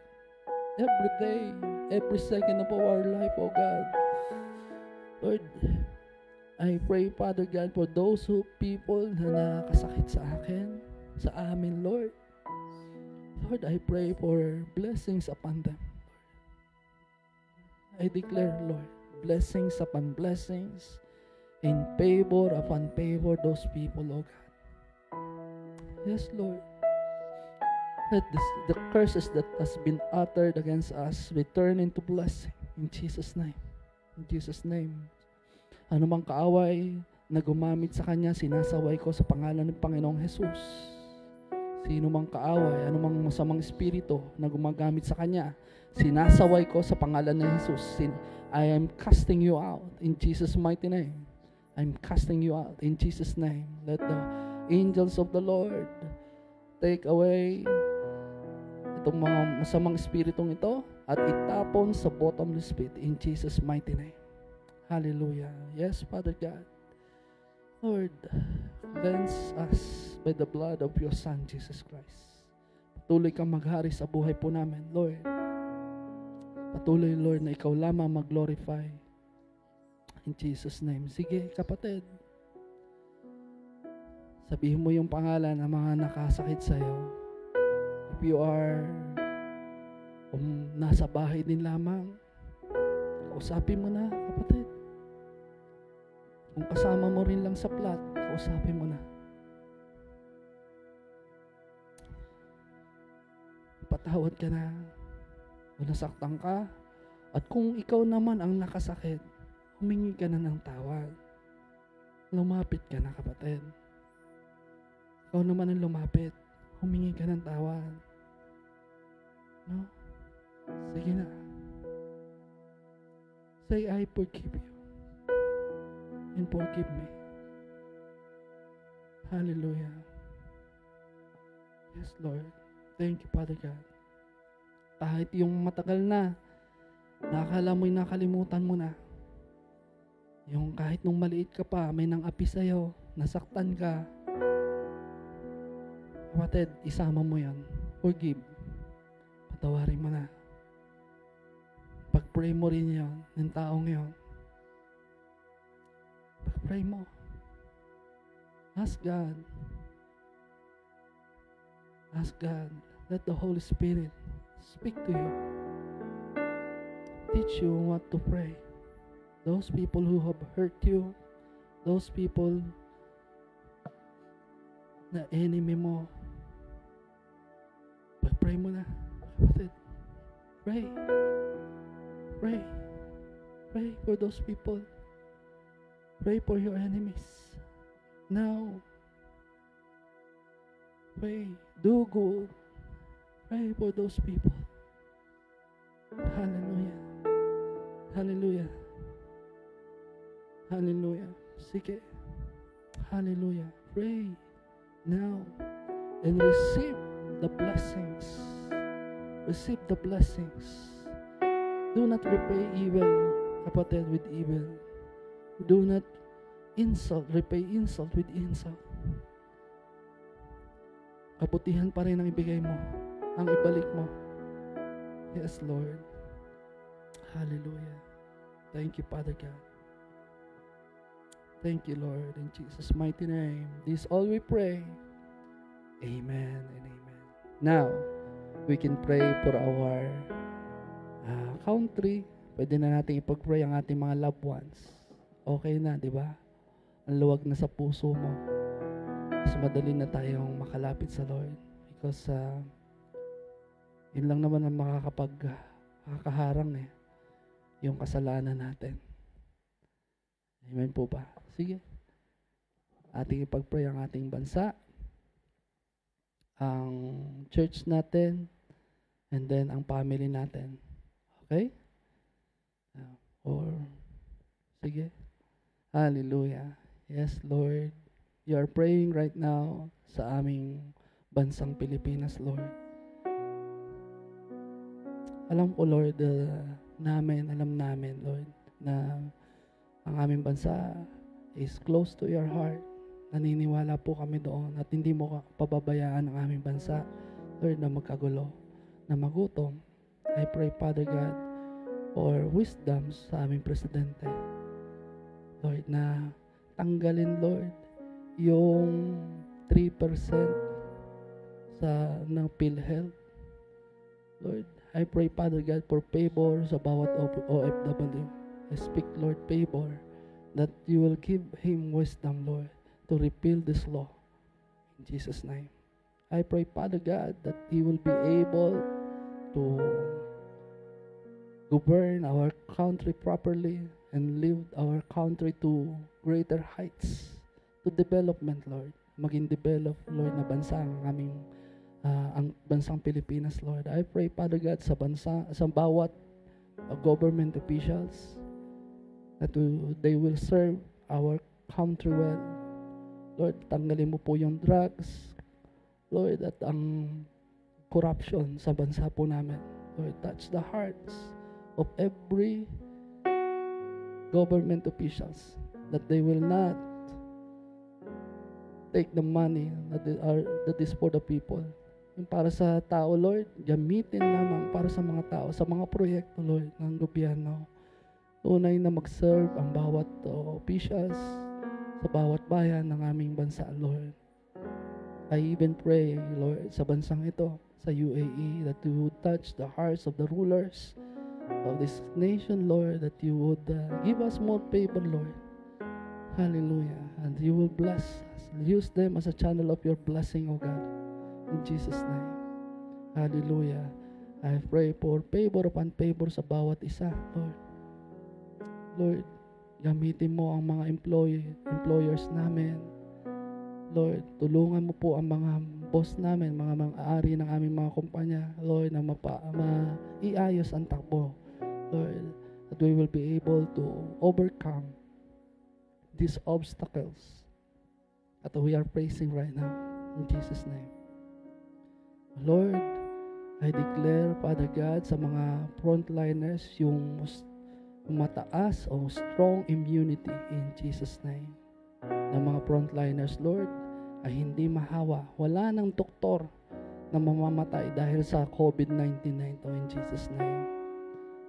Every day, every second of our life, oh God. Lord, I pray, Father God, for those who people na nakasakit sa akin, sa amin, Lord. Lord, I pray for blessings upon them. I declare, Lord, blessings upon blessings, in favor upon favor those people, oh God. Yes, Lord. Let this, the curses that has been uttered against us be turned into blessing. In Jesus' name. In Jesus' name. Ano mang kaaway na gumamit sa Kanya, sinasaway ko sa pangalan ng Panginoong Jesus. Sino mang kaaway, ano mang masamang espiritu na gumagamit sa Kanya, sinasaway ko sa pangalan ng Jesus. Sin- I am casting you out in Jesus' mighty name. I'm casting you out in Jesus' name. Let the angels of the Lord take away itong mga masamang espiritong ito at itapon sa bottomless pit in Jesus' mighty name. Hallelujah. Yes, Father God. Lord, cleanse us by the blood of your Son, Jesus Christ. Patuloy kang maghari sa buhay po namin, Lord. Patuloy, Lord, na ikaw lamang mag-glorify. In Jesus' name. Sige, kapatid. Sabihin mo yung pangalan ng mga nakasakit sa'yo. If you are kung nasa bahay din lamang, kausapin mo na, kapatid. Kung kasama mo rin lang sa plat, kausapin mo na. Patawad ka na. Kung nasaktan ka, at kung ikaw naman ang nakasakit, humingi ka na ng tawad. Lumapit ka na, kapatid. Ikaw naman ang lumapit. Humingi ka ng tawad. No? Sige na. Say, I forgive you. And forgive me. Hallelujah. Yes, Lord. Thank you, Father God. Kahit yung matagal na, nakakala mo'y nakalimutan mo na. Yung kahit nung maliit ka pa, may nang api sa'yo, nasaktan ka. Kapatid, isama mo yan. Forgive. Patawarin mo na. Pag-pray mo rin yon ng taong yon. Pag-pray mo. Ask God. Ask God. Let the Holy Spirit speak to you. Teach you what to pray. Those people who have hurt you, those people na enemy mo, pag-pray mo na, kapatid. Pray. Pray. Pray Pray for those people. Pray for your enemies. Now. Pray. Do good. Pray for those people. Hallelujah. Hallelujah. Hallelujah. Sige. Hallelujah. Pray now and receive the blessings. Receive the blessings. Do not repay evil, kapatid, with evil. Do not insult, repay insult with insult. Kabutihan pa rin ang ibigay mo, ang ibalik mo. Yes, Lord. Hallelujah. Thank you, Father God. Thank you, Lord, in Jesus' mighty name. This all we pray. Amen and amen. Now, we can pray for our country. Pwede na natin ipag-pray ang ating mga loved ones. Okay na, di ba? Ang luwag na sa puso mo. Mas madali na tayong makalapit sa Lord. Because uh, yun lang naman ang makakapag makakaharang eh. Yung kasalanan natin. Amen po ba? Sige. Ating ipag-pray ang ating bansa, ang church natin, and then ang family natin. Okay? Uh, or, sige. Hallelujah. Yes, Lord. You are praying right now sa aming bansang Pilipinas, Lord. Alam ko, Lord, uh, namin, alam namin, Lord, na ang aming bansa is close to your heart. Naniniwala po kami doon at hindi mo pababayaan ang aming bansa, Lord, na magkagulo, na magutom. I pray, Father God, for wisdom sa aming presidente. Lord, na tanggalin, Lord, yung 3% sa ng PhilHealth. Lord, I pray, Father God, for favor sa bawat OFW. I speak, Lord, favor that you will give him wisdom, Lord, to repeal this law. In Jesus' name. I pray, Father God, that He will be able to govern our country properly and lead our country to greater heights, to development, Lord. Maging develop, Lord, na bansa ang aming ah, ang bansang Pilipinas, Lord. I pray, Father God, sa bansa, sa bawat uh, government officials that we- they will serve our country well. Lord, tanggalin mo po yung drugs. Lord, at ang corruption sa bansa po namin. Lord, touch the hearts of every government officials that they will not take the money that, they are, that is for the people. Yung para sa tao, Lord, gamitin lamang para sa mga tao, sa mga proyekto, Lord, ng gobyerno. Tunay na mag-serve ang bawat uh, officials sa bawat bayan ng aming bansa, Lord. I even pray, Lord, sa bansang ito, sa UAE, that you touch the hearts of the rulers of this nation, Lord, that you would uh, give us more favor, Lord. Hallelujah. And you will bless us. Use them as a channel of your blessing, O God. In Jesus' name. Hallelujah. I pray for favor upon favor sa bawat isa, Lord. Lord, gamitin mo ang mga employee, employers namin. Lord, tulungan mo po ang mga boss namin, mga mga-ari ng aming mga kumpanya, Lord, na mapa, maiayos ang takbo. Lord, that we will be able to overcome these obstacles that we are facing right now. In Jesus' name. Lord, I declare, Father God, sa mga frontliners, yung mataas o strong immunity in Jesus' name. Ng mga frontliners, Lord, ay hindi mahawa. Wala nang doktor na mamamatay dahil sa COVID-19 na ito in Jesus' name.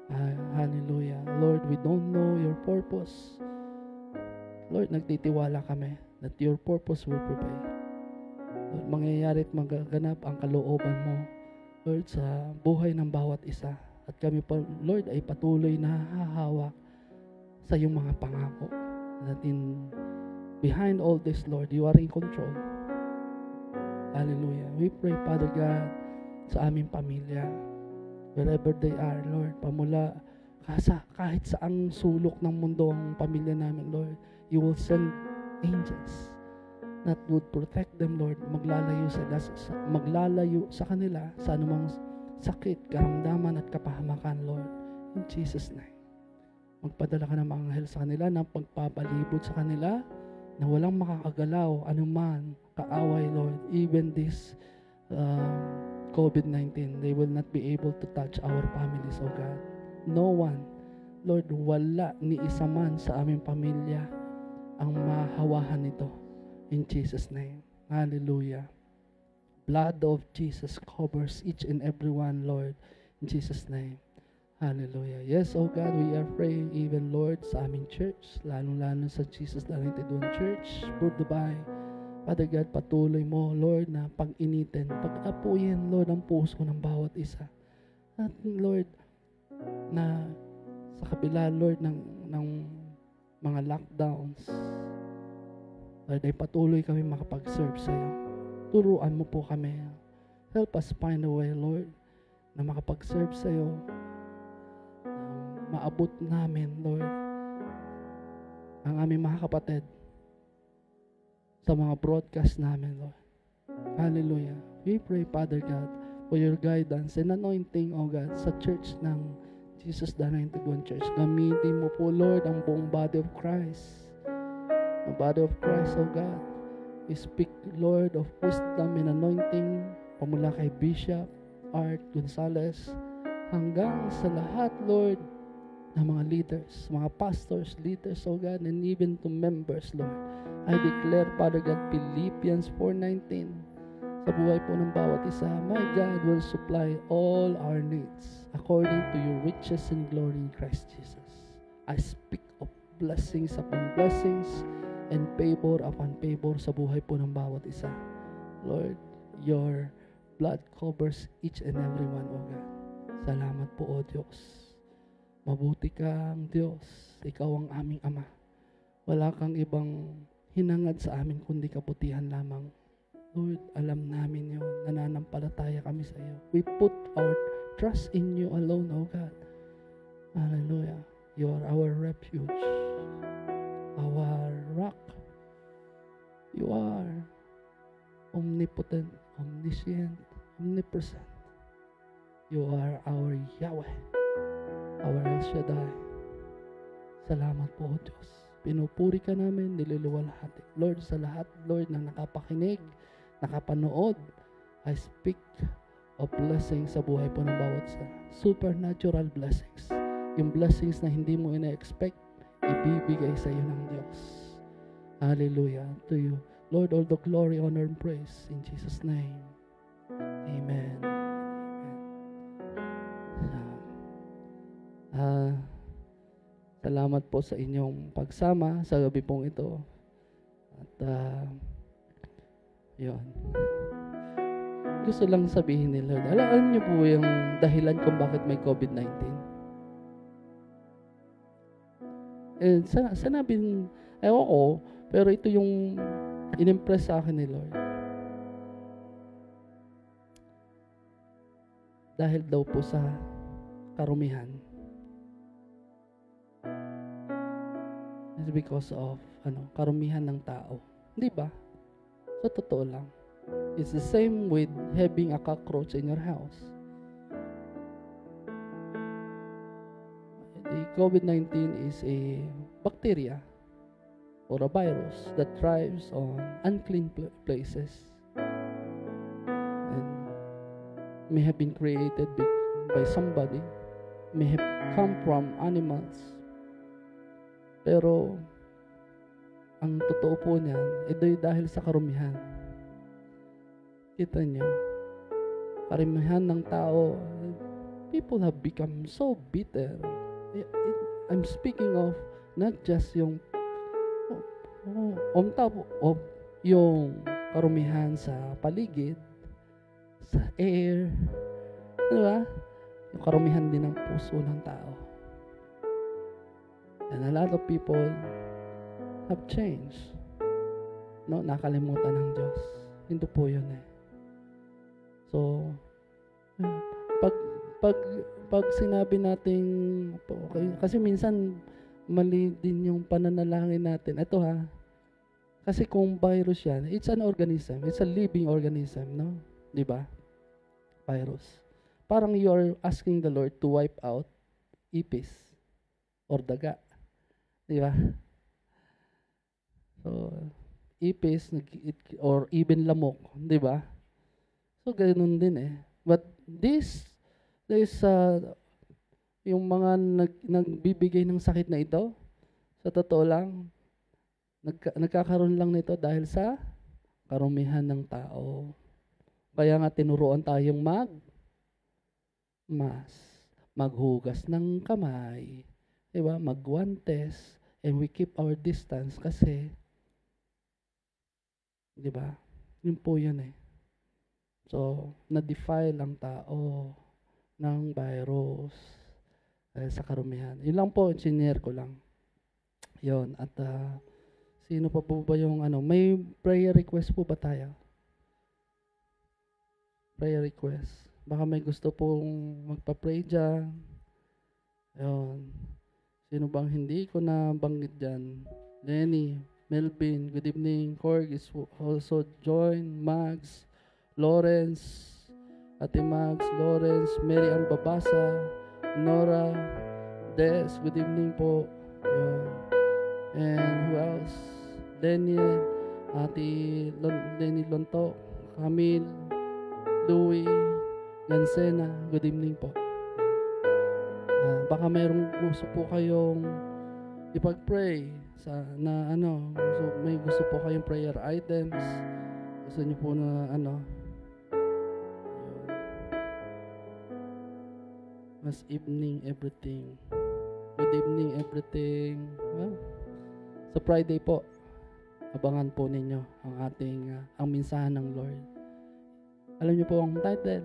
Ah, hallelujah. Lord, we don't know your purpose. Lord, nagtitiwala kami that your purpose will prevail. Lord, mangyayari at magaganap ang kalooban mo, Lord, sa buhay ng bawat isa. At kami po, Lord, ay patuloy na hahawak sa iyong mga pangako. That in behind all this, Lord, you are in control. Hallelujah. We pray, Father God, sa aming pamilya, wherever they are, Lord, pamula kasa, kahit saang sulok ng mundo ang pamilya namin, Lord, you will send angels that would protect them, Lord. Maglalayo sa, sa maglalayo sa kanila sa anumang sakit, karamdaman at kapahamakan, Lord. In Jesus' name. Magpadala ka ng mga anghel sa kanila ng pagpapalibot sa kanila na walang makakagalaw anuman kaaway, Lord. Even this uh, COVID-19, they will not be able to touch our families, oh God. No one, Lord, wala ni isa man sa aming pamilya ang mahawahan nito. In Jesus' name. Hallelujah. Blood of Jesus covers each and every one, Lord. In Jesus' name. Hallelujah. Yes, oh God, we are praying even, Lord, sa aming church, lalong-lalo sa Jesus Anointed One Church, Burdubay. Father God, patuloy mo, Lord, na pag-initin, pag-apuyin, Lord, ang puso ng bawat isa. At, Lord, na sa kabila, Lord, ng, ng mga lockdowns, Lord, ay patuloy kami makapag-serve sa iyo. Turuan mo po kami. Help us find a way, Lord, na makapag-serve sa iyo. Maabot namin, Lord, ang aming mga kapatid sa mga broadcast namin, Lord. Hallelujah. We pray, Father God, for your guidance and anointing, O God, sa church ng Jesus the Anointed One Church. Gamitin mo po, Lord, ang buong body of Christ. The body of Christ, O God. We speak, Lord, of wisdom and anointing pamula kay Bishop Art Gonzalez hanggang sa lahat, Lord, ng mga leaders, mga pastors, leaders, O God, and even to members, Lord. I declare, Father God, Philippians 4.19 sa buhay po ng bawat isa, My God will supply all our needs according to your riches and glory in Christ Jesus. I speak of blessings upon blessings and favor upon favor sa buhay po ng bawat isa. Lord, your blood covers each and every one, O God. Salamat po, O Diyos. Mabuti kang Diyos. Ikaw ang aming Ama. Wala kang ibang hinangad sa amin kundi kabutihan lamang. Lord, alam namin yun. Nananampalataya kami sa iyo. We put our trust in you alone, O God. Hallelujah. You are our refuge, our rock. You are omnipotent, omniscient, omnipresent. You are our Yahweh, our El Shaddai. Salamat po, Diyos. Pinupuri ka namin, nililiwalhati. Lord, sa lahat, Lord, na nakapakinig, nakapanood, I speak of blessings sa buhay po ng bawat sa supernatural blessings. Yung blessings na hindi mo ina-expect, ibibigay sa iyo ng Diyos. Hallelujah to you. Lord, all the glory, honor, and praise in Jesus' name. Amen. Ah, salamat po sa inyong pagsama sa gabi pong ito. At ah, yun. Gusto lang sabihin ni Lord, alam, niyo po yung dahilan kung bakit may COVID-19? Eh, sana, sanabi, ewan ko, pero ito yung inimpress sa akin ni Lord. Dahil daw po sa karumihan. It's because of ano, karumihan ng tao. Hindi ba? Sa totoo lang. It's the same with having a cockroach in your house. The COVID-19 is a bacteria or a virus that thrives on unclean pl- places and may have been created by somebody, may have come from animals. Pero ang totoo po niyan, ito dahil sa karumihan. Kita niyo, karamihan ng tao, people have become so bitter. It- it- I'm speaking of not just yung oh, on top of yung karumihan sa paligid, sa air, di ba? Yung karumihan din ng puso ng tao. And a lot of people have changed. No, nakalimutan ng Diyos. Hindi po yun eh. So, pag pag pag sinabi nating okay, kasi minsan mali din yung pananalangin natin. Ito ha. Kasi kung virus yan, it's an organism. It's a living organism, no? 'Di ba? Virus. Parang you are asking the Lord to wipe out ipis or daga. 'Di ba? So, ipis or even lamok, 'di ba? So, ganoon din eh. But this, this, uh, yung mga nag, nagbibigay ng sakit na ito, sa totoo lang, nagka, nagkakaroon lang nito dahil sa karumihan ng tao. Kaya nga tinuruan tayong mag, mas, maghugas ng kamay, diba? magwantes, and we keep our distance kasi, di ba? Yun po yun eh. So, na-defile ang tao ng virus dahil sa karumihan. Yun lang po, engineer ko lang. Yun. At ah, sino pa po ba yung ano? May prayer request po ba tayo? Prayer request. Baka may gusto pong magpa-pray dyan. Yun. Sino bang hindi ko na banggit dyan? Lenny, Melvin, good evening. Korg is also join. Mags, Lawrence, Ate Mags, Lawrence, Mary Ann Babasa, Nora, Des, good evening po. Yun. And who else? Lenny, Ate Lon- Lenny Lonto, Camille, Louie, Lancena, good evening po. Baka mayroong gusto po kayong ipag-pray sa na ano, so may gusto po kayong prayer items. Gusto niyo po na ano, Mas evening everything. Good evening everything. Well, sa Friday po, abangan po ninyo ang ating, ah, ang minsahan ng Lord. Alam niyo po ang title?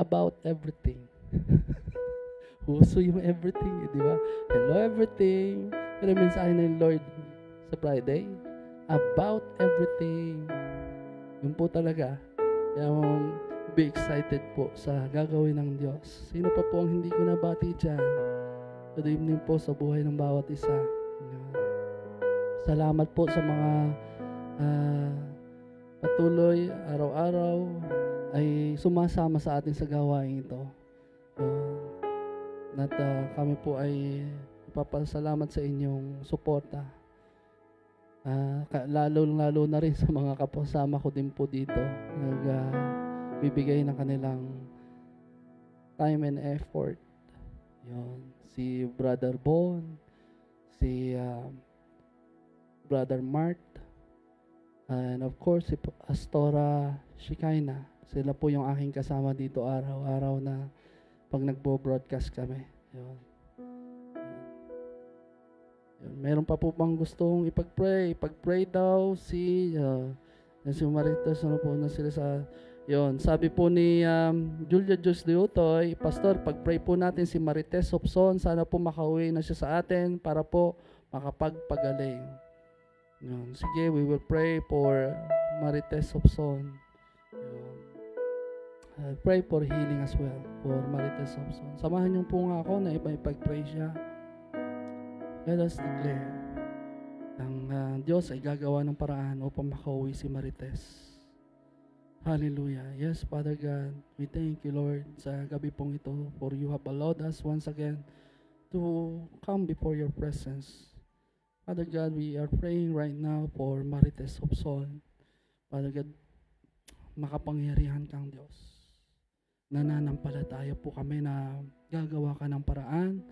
About everything. Huso yung everything, eh, di ba? Hello everything. Pero yung mensahe ng Lord sa Friday, about everything. Yun po talaga. Um, be excited po sa gagawin ng Diyos. Sino pa po ang hindi ko nabati dyan? Good evening po sa buhay ng bawat isa. Salamat po sa mga ah, patuloy, araw-araw, ay sumasama sa atin sa gawain ito. Yan. At ah, kami po ay ipapasalamat sa inyong suporta. Ah, ka- lalo-lalo na rin sa mga kapasama ko din po dito. Nag, ah, bibigay ng kanilang time and effort. Yon. Si Brother Bon, si ah, Brother Mart, and of course si Astora Shikaina. Sila po yung aking kasama dito araw-araw na pag nagbo-broadcast kami. Yon. Yun. Meron pa po bang gustong ipag-pray? Ipag-pray daw si uh, si Maritas ano po na sila sa Yon, sabi po ni um, Julia Jus de Utoy, Pastor, pag-pray po natin si Marites Hobson, sana po makauwi na siya sa atin para po makapagpagaling. Yon, sige, we will pray for Marites Hobson. Yon. Uh, pray for healing as well for Marites Hobson. Samahan niyo po nga ako na ipag-pray siya. Let us declare ang uh, Diyos ay gagawa ng paraan upang makauwi si Marites. Hallelujah. Yes, Father God, we thank you, Lord, sa gabi pong ito for you have allowed us once again to come before your presence. Father God, we are praying right now for Marites Hobson. Father God, makapangyarihan kang Diyos. Nananampalataya po kami na gagawa ka ng paraan.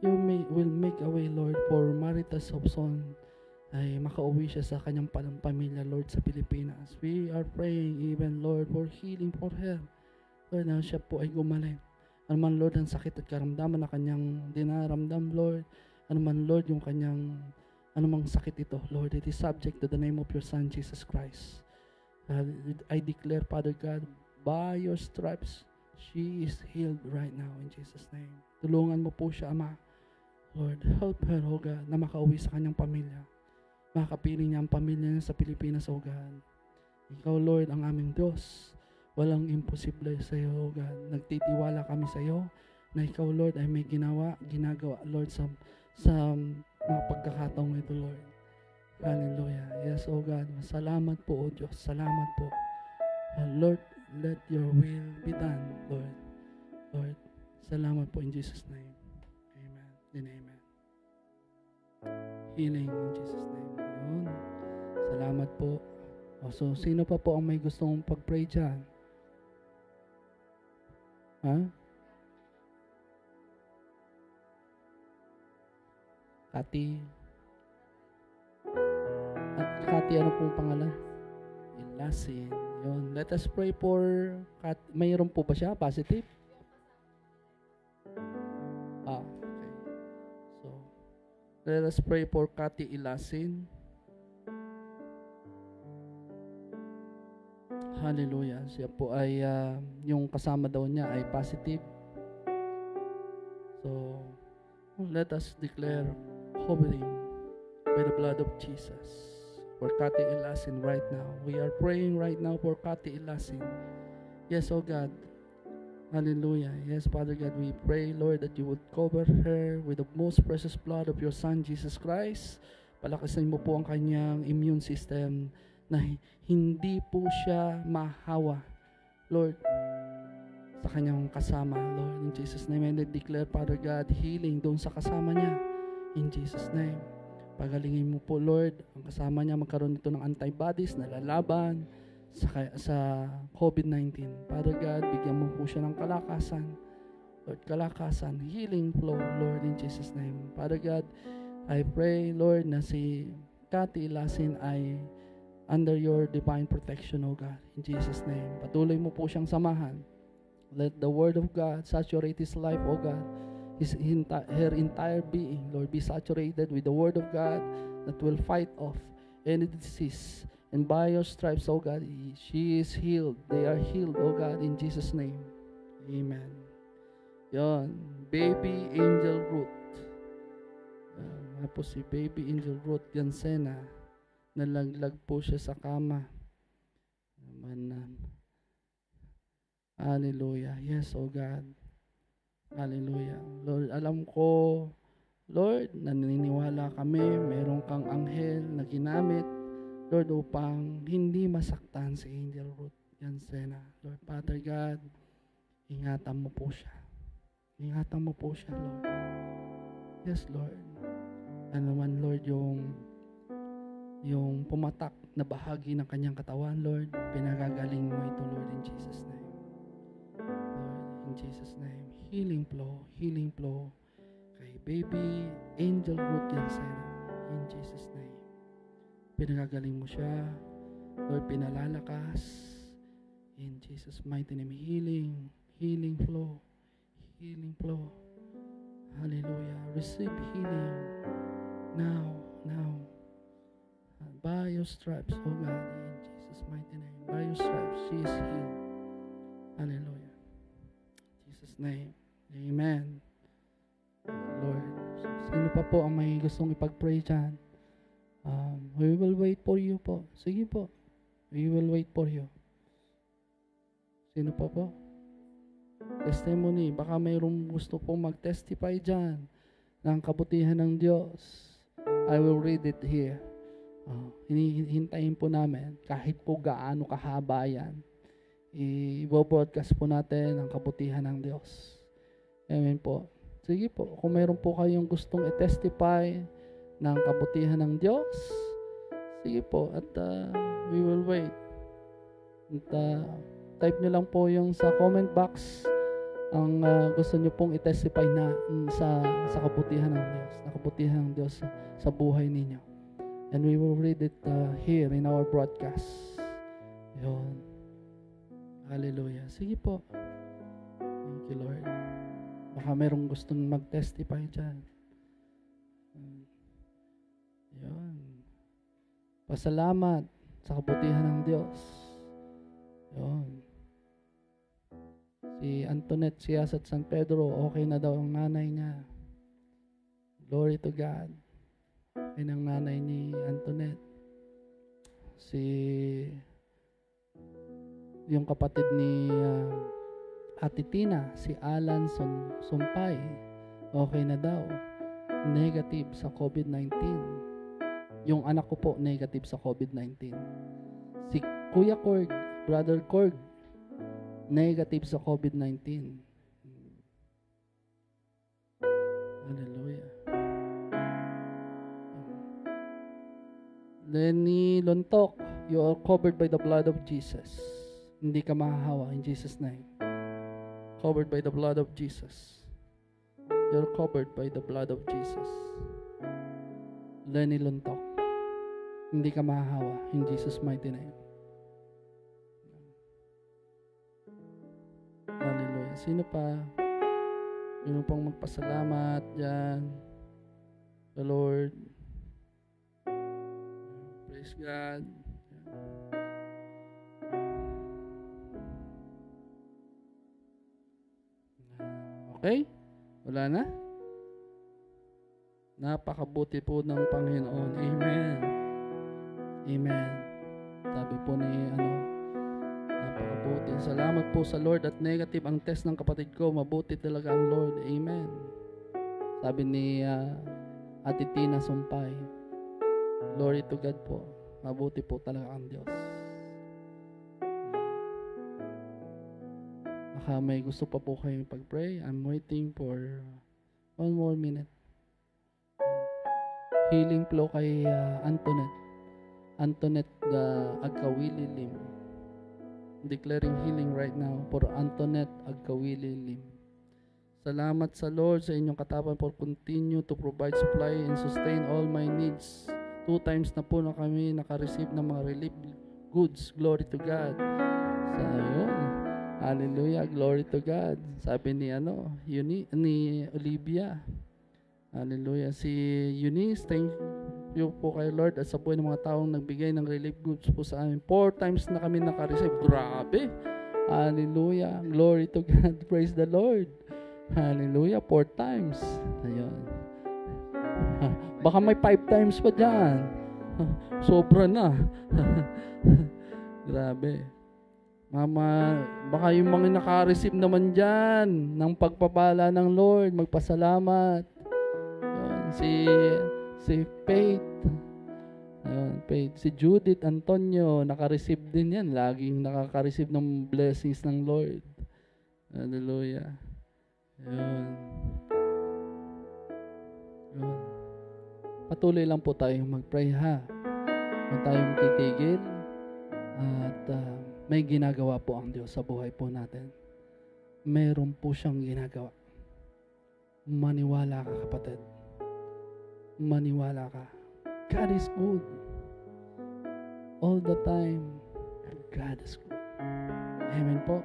You may, will make a way, Lord, for Marites Hobson ay makauwi siya sa kanyang palang pamilya, Lord, sa Pilipinas. We are praying even, Lord, for healing for her. Lord, na siya po ay gumaling. Ano man, Lord, ang sakit at karamdaman na kanyang dinaramdam, Lord. Ano man, Lord, yung kanyang anumang sakit ito, Lord, it is subject to the name of your Son, Jesus Christ. Uh, I declare, Father God, by your stripes, she is healed right now in Jesus' name. Tulungan mo po siya, Ama. Lord, help her, O God, na makauwi sa kanyang pamilya makapiling niya ang pamilya niya sa Pilipinas, O God. Ikaw, Lord, ang aming Diyos. Walang imposible sa iyo, O God. Nagtitiwala kami sa iyo na ikaw, Lord, ay may ginawa, ginagawa, Lord, sa, sa mga pagkakataong ito, Lord. Hallelujah. Yes, O God. Salamat po, O Diyos. Salamat po. Lord, let your will be done, Lord. Lord, salamat po in Jesus' name. Amen and amen healing in Jesus' name. Yun. Salamat po. O, so, sino pa po ang may gustong pag-pray dyan? Ha? Kati. At Kati, ano pong pangalan? Ilasin. Yun. Let us pray for Kat. Mayroon po ba siya? Positive? Ah, okay. So, Let us pray for Kati Ilasin. Hallelujah. Siya po ay, ah, yung kasama daw niya ay positive. So, let us declare covering by the blood of Jesus for Kati Ilasin right now. We are praying right now for Kati Ilasin. Yes, oh God, Hallelujah. Yes, Father God, we pray, Lord, that you would cover her with the most precious blood of your Son, Jesus Christ. Palakasin mo po ang kanyang immune system na hindi po siya mahawa, Lord, sa kanyang kasama, Lord, in Jesus' name. And I declare, Father God, healing doon sa kasama niya, in Jesus' name. Pagalingin mo po, Lord, ang kasama niya magkaroon nito ng antibodies na lalaban, sa, sa COVID-19. Father God, bigyan mo po siya ng kalakasan. Lord, kalakasan, healing flow, Lord, in Jesus' name. Father God, I pray, Lord, na si Cathy Lasin ay under your divine protection, O God, in Jesus' name. Patuloy mo po siyang samahan. Let the Word of God saturate his life, O God, his, her entire being, Lord, be saturated with the Word of God that will fight off any disease And by your stripes, oh God, she is healed. They are healed, oh God, in Jesus' name. Amen. Yon, baby angel root. Uh, po si baby angel root Gansena. Nalaglag po siya sa kama. Manan. Hallelujah. Yes, oh God. Hallelujah. Lord, alam ko, Lord, naniniwala kami, meron kang anghel na ginamit, Lord, upang hindi masaktan si Angel Ruth Yansena. Lord, Father God, ingatan mo po siya. Ingatan mo po siya, Lord. Yes, Lord. Ano man, Lord, yung yung pumatak na bahagi ng kanyang katawan, Lord, pinagagaling mo ito, Lord, in Jesus' name. Lord, in Jesus' name. Healing flow, healing flow kay baby Angel Ruth Yansena. In Jesus' name. Pinagagaling mo siya. Lord, pinalalakas. In Jesus' mighty name. Healing, healing flow, healing flow. Hallelujah. Receive healing now, now. By your stripes, oh God, in Jesus' mighty name. By your stripes, she is healed. Hallelujah. Jesus' name. Amen. Lord. Sino pa po ang may gustong ipag-pray dyan? Um, we will wait for you po. Sige po. We will wait for you. Sino pa po? Testimony. Baka mayroong gusto pong mag-testify dyan ng kabutihan ng Diyos. I will read it here. Uh, hinihintayin po namin kahit po gaano kahaba yan. I-broadcast po natin ang kabutihan ng Diyos. Amen po. Sige po, kung mayroon po kayong gustong i-testify ng kabutihan ng Diyos, sige po, at uh, we will wait. At uh, type nyo lang po yung sa comment box ang uh, gusto nyo pong i-testify na mm, sa sa kabutihan ng Diyos, na kabutihan ng Diyos sa, sa buhay ninyo. And we will read it uh, here in our broadcast. Yun. Hallelujah. Sige po. Thank you, Lord. Baka merong gustong mag-testify dyan. Yun. Pasalamat sa kabutihan ng Diyos. Yun. Si Antoinette Sias at San Pedro, okay na daw ang nanay niya. Glory to God. Okay ng nanay ni Antoinette. Si yung kapatid ni uh, Ate Tina, si Alan Sum Sumpay, okay na daw. Negative sa COVID-19. Yung anak ko po, negative sa COVID-19. Si Kuya Korg, Brother Korg, negative sa COVID-19. Hallelujah. Lenny Lontok, you are covered by the blood of Jesus. Hindi ka mahahawa in Jesus' name. Covered by the blood of Jesus. You're covered by the blood of Jesus. Lenny Lontok. Hindi ka mahahawa in Jesus' mighty name. Hallelujah. Sino pa? Sino pang magpasalamat dyan? The Lord. Praise God. Okay? Wala na? Napakabuti po ng Panginoon. Amen. Amen. Sabi po ni ano, napakabuti. Salamat po sa Lord at negative ang test ng kapatid ko. Mabuti talaga ang Lord. Amen. Sabi ni uh, Ate Tina Sumpay. Glory to God po. Mabuti po talaga ang Diyos. Baka may gusto pa po kayong pag-pray. I'm waiting for one more minute. Healing flow kay uh, Antoinette. Antoinette uh, Agkawili. Declaring healing right now for Antoinette Agkawili Lim. Salamat sa Lord sa inyong katapan for continue to provide supply and sustain all my needs. Two times na po na kami nakareceive ng mga relief goods. Glory to God. Sa yun. Hallelujah. Glory to God. Sabi ni ano, Uni, ni Olivia. Hallelujah. Si Eunice, thank you po kay Lord at sa buhay ng mga taong nagbigay ng relief goods po sa amin. Four times na kami nakareceive. Grabe. Hallelujah. Glory to God. Praise the Lord. Hallelujah. Four times. Ayun. Baka may five times pa dyan. Sobra na. Grabe. Mama, baka yung mga naka-receive naman dyan ng pagpapala ng Lord, magpasalamat. Yun, si, si Faith, Ayun, Faith. Si Judith Antonio, naka-receive din yan. Laging nakaka-receive ng blessings ng Lord. Hallelujah. Ayun. Yun. Patuloy lang po tayong mag-pray ha. Huwag tayong titigil. At uh, may ginagawa po ang Diyos sa buhay po natin. Meron po siyang ginagawa. Maniwala ka kapatid. Maniwala ka. God is good. All the time, God is good. Amen po.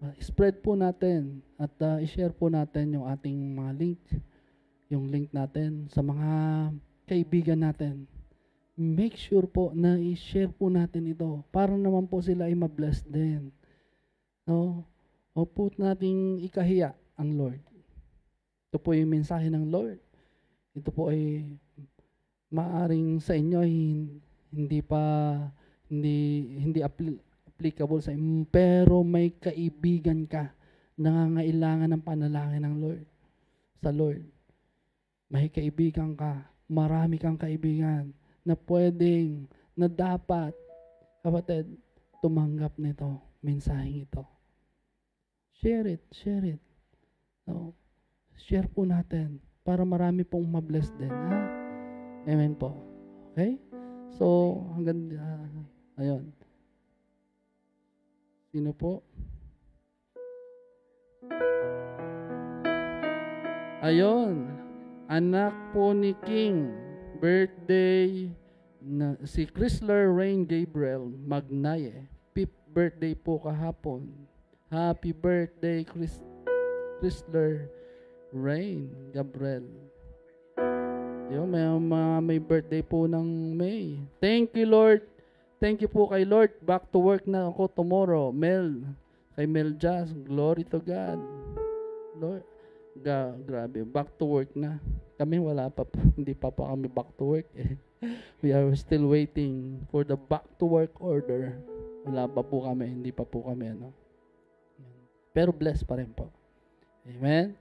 Uh, spread po natin at uh, i-share po natin yung ating mga link, yung link natin sa mga kaibigan natin. Make sure po na i-share po natin ito para naman po sila ay ma-bless din. No? O po nating ikahiya ang Lord. Ito po yung mensahe ng Lord. Ito po ay maaring sa inyo ay hindi pa hindi hindi apl- applicable sa inyo, pero may kaibigan ka nangangailangan ng panalangin ng Lord sa Lord. May kaibigan ka, marami kang kaibigan na pwedeng, na dapat, kapatid, tumanggap nito, mensaheng ito. Share it, share it. No? Share po natin para marami pong mabless din. Ha? Amen po. Okay? So, hanggang, uh, ayun. Sino po? Ayun. Anak po ni King. Birthday na si Chrysler Rain Gabriel Magnaye. Fifth birthday po kahapon. Happy birthday, Chris, Chrysler Rain Gabriel. Yung may, mga may birthday po ng May. Thank you, Lord. Thank you po kay Lord. Back to work na ako tomorrow. Mel. Kay Mel Jazz. Glory to God. Lord. Ga, grabe. Back to work na. Kami wala pa. Hindi pa pa kami back to work eh. We are still waiting for the back to work order. Wala pa po kami. Hindi pa po kami ano. Pero blessed pa rin po. Amen.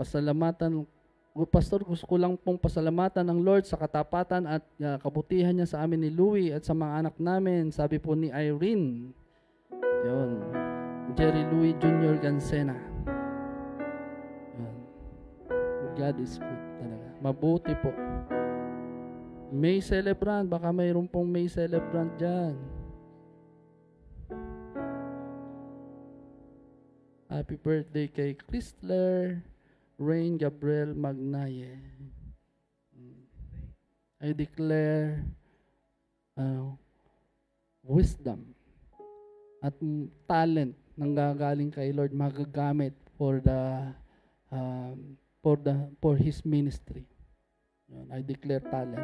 Pasalamatan Pastor, gusto ko lang pong pasalamatan ng Lord sa katapatan at uh, kabutihan niya sa amin ni Louie at sa mga anak namin. Sabi po ni Irene. Yun. Jerry Louie Jr. Gansena. God is good talaga. Mabuti po. May celebrant. Baka mayroon pong may celebrant dyan. Happy birthday kay Chrysler. Rain Gabriel Magnaye. I declare uh, wisdom at talent nang gagaling kay Lord magagamit for the um, for the for his ministry. I declare talent.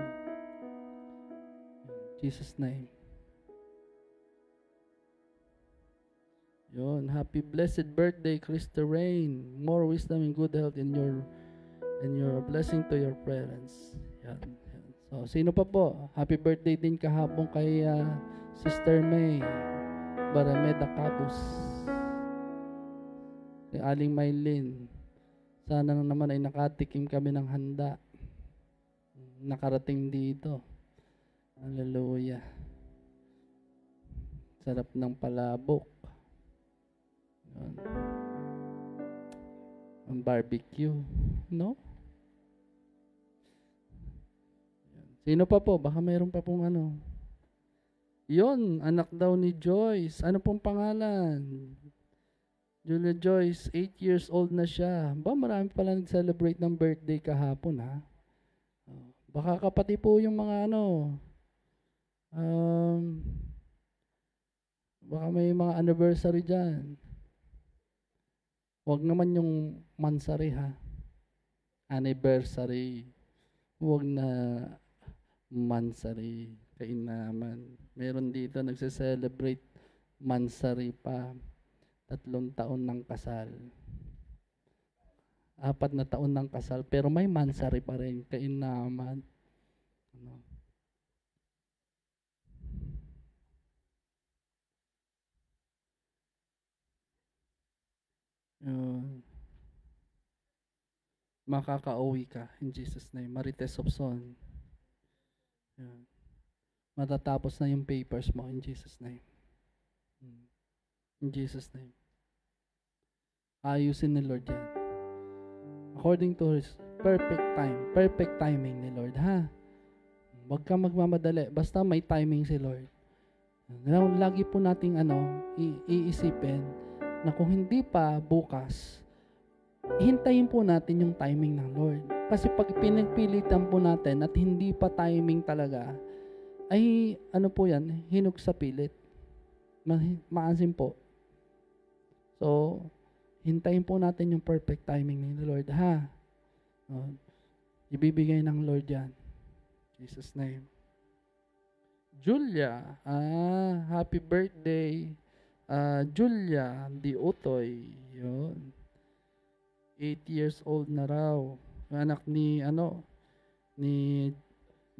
In Jesus name. Yon, happy blessed birthday, Krista Rain. More wisdom and good health in your and your blessing to your parents. Yan, yan. So, sino pa po? Happy birthday din kahapon kay uh, Sister May Barameda Cabos. Kay Aling Maylin. Sana naman ay nakatikim kami ng handa. Nakarating dito. Hallelujah. Sarap ng palabok. Yun. Ang barbecue. No? Sino pa po? Baka mayroon pa pong ano. Yon, anak daw ni Joyce. Ano pong pangalan? Julia Joyce, 8 years old na siya. Ba, marami pala nag-celebrate ng birthday kahapon, ha? Baka kapati po yung mga ano, um, baka may mga anniversary dyan. Huwag naman yung mansari ha. Anniversary. Huwag na mansari. Kainaman. Meron dito nagse-celebrate mansari pa. Tatlong taon ng kasal. apat na taon ng kasal, pero may mansari pa rin, kainaman. Ano? Yun. Makaka-uwi ka in Jesus name. Marites of Son. Yun. Matatapos na yung papers mo in Jesus name. In Jesus name. Ayusin ni Lord yan. According to His perfect time. Perfect timing ni Lord, ha? Huwag ka magmamadali. Basta may timing si Lord. Lagi po nating ano, iisipin na kung hindi pa bukas, hintayin po natin yung timing ng Lord. Kasi pag pinagpilitan po natin at hindi pa timing talaga, ay ano po yan, hinug sa pilit. Ma- maasim po. So, hintayin po natin yung perfect timing ng Lord, ha? Uh, ibibigay ng Lord yan. Jesus name. Julia, ah, happy birthday. Ah, Julia Di Utoy. Yun. 8 years old na raw. Anak ni, ano, ni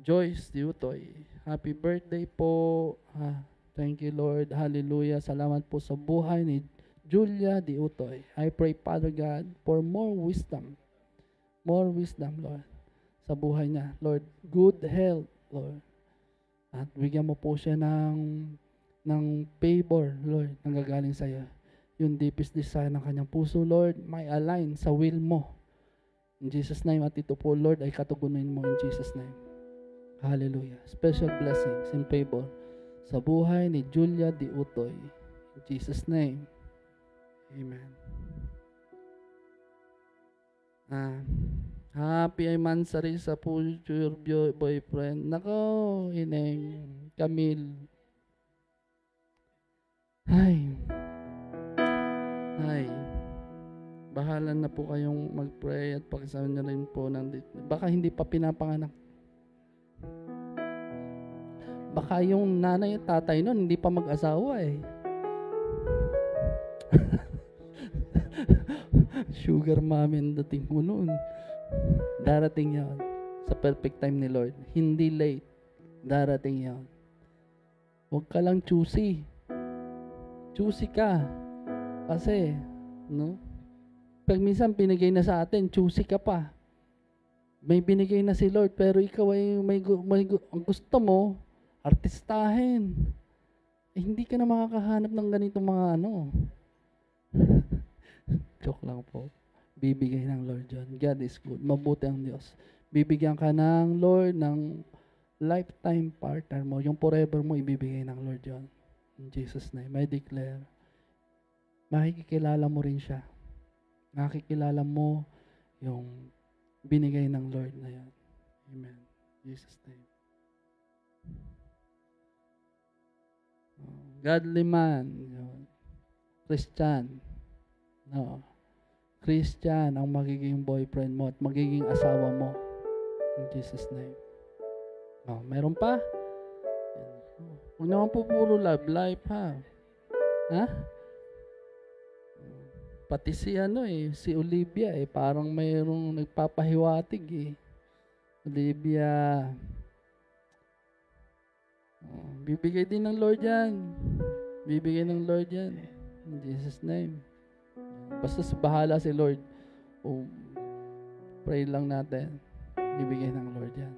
Joyce Di Utoy. Happy birthday po. Ah, thank you Lord. Hallelujah. Salamat po sa buhay ni Julia Di Utoy. I pray Father God for more wisdom. More wisdom, Lord. Sa buhay niya. Lord, good health, Lord. At bigyan mo po siya ng ng favor, Lord, ang gagaling sa iyo. Yung deepest desire ng kanyang puso, Lord, may align sa will mo. In Jesus' name, at ito po, Lord, ay katugunin mo in Jesus' name. Hallelujah. Special blessings and favor sa buhay ni Julia Di Utoy. In Jesus' name. Amen. Ah, happy anniversary sa future boy- boyfriend. Nako, ineng, Camille. Ay. Ay. Bahala na po kayong mag-pray at pakisama nyo rin po ng Baka hindi pa pinapanganak. Baka yung nanay at tatay nun hindi pa mag-asawa eh. Sugar mommy ang dating mo noon. Darating yan. Sa perfect time ni Lord. Hindi late. Darating yan. Huwag ka lang choosy. Choosy ka. Kasi, no? Pag minsan binigay na sa atin, choosy ka pa. May binigay na si Lord, pero ikaw ay may, may ang gusto mo, artistahin. Eh, hindi ka na makakahanap ng ganitong mga ano. Joke lang po. Bibigay ng Lord John. God is good. Mabuti ang Diyos. Bibigyan ka ng Lord ng lifetime partner mo. Yung forever mo, ibibigay ng Lord John. In Jesus' name, I declare. Makikilala mo rin siya. Nakikilala mo yung binigay ng Lord na yan. Amen. Jesus' name. Oh, Godly man. Yun. Christian. No. Christian ang magiging boyfriend mo at magiging asawa mo. In Jesus' name. Oh, meron pa? Huwag naman po puro love life, ha? Ha? Pati si ano eh, si Olivia eh, parang mayroong nagpapahiwatig eh. Olivia. Oh, bibigay din ng Lord yan. Bibigay ng Lord yan. In Jesus' name. Basta sa bahala si Lord. O, pray lang natin. Bibigay ng Lord yan.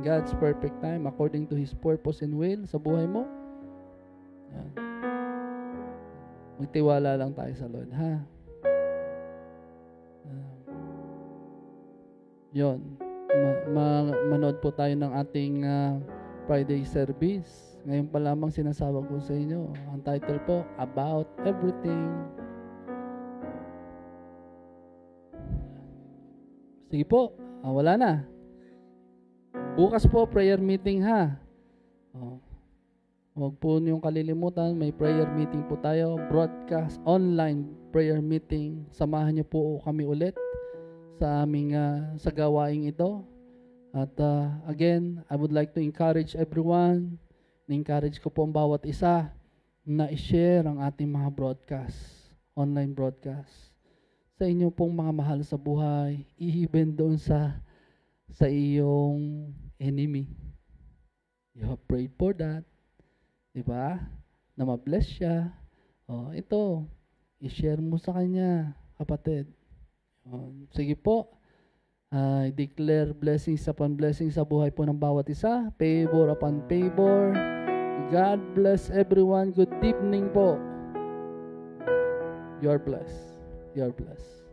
God's perfect time, according to His purpose and will sa buhay mo. Yan. Magtiwala lang tayo sa Lord, ha? Yon. Ma- ma- manood po tayo ng ating ah, Friday service. Ngayon pa lamang sinasabag ko sa inyo. Ang title po, About Everything. Sige po, ah, wala na. Bukas po, prayer meeting ha. Oh. Huwag po niyong kalilimutan, may prayer meeting po tayo, broadcast, online prayer meeting. Samahan niyo po kami ulit sa aming ah, sa gawaing ito. At ah, again, I would like to encourage everyone, na-encourage ko po ang bawat isa na i-share ang ating mga broadcast, online broadcast. Sa inyo pong mga mahal sa buhay, even doon sa sa iyong enemy. You have prayed for that. Di ba? Na ma-bless siya. Oh, ito, i-share mo sa kanya, kapatid. Oh, sige po. Ah, declare blessings upon blessings sa buhay po ng bawat isa. Favor upon favor. God bless everyone. Good evening po. You're blessed. You're blessed.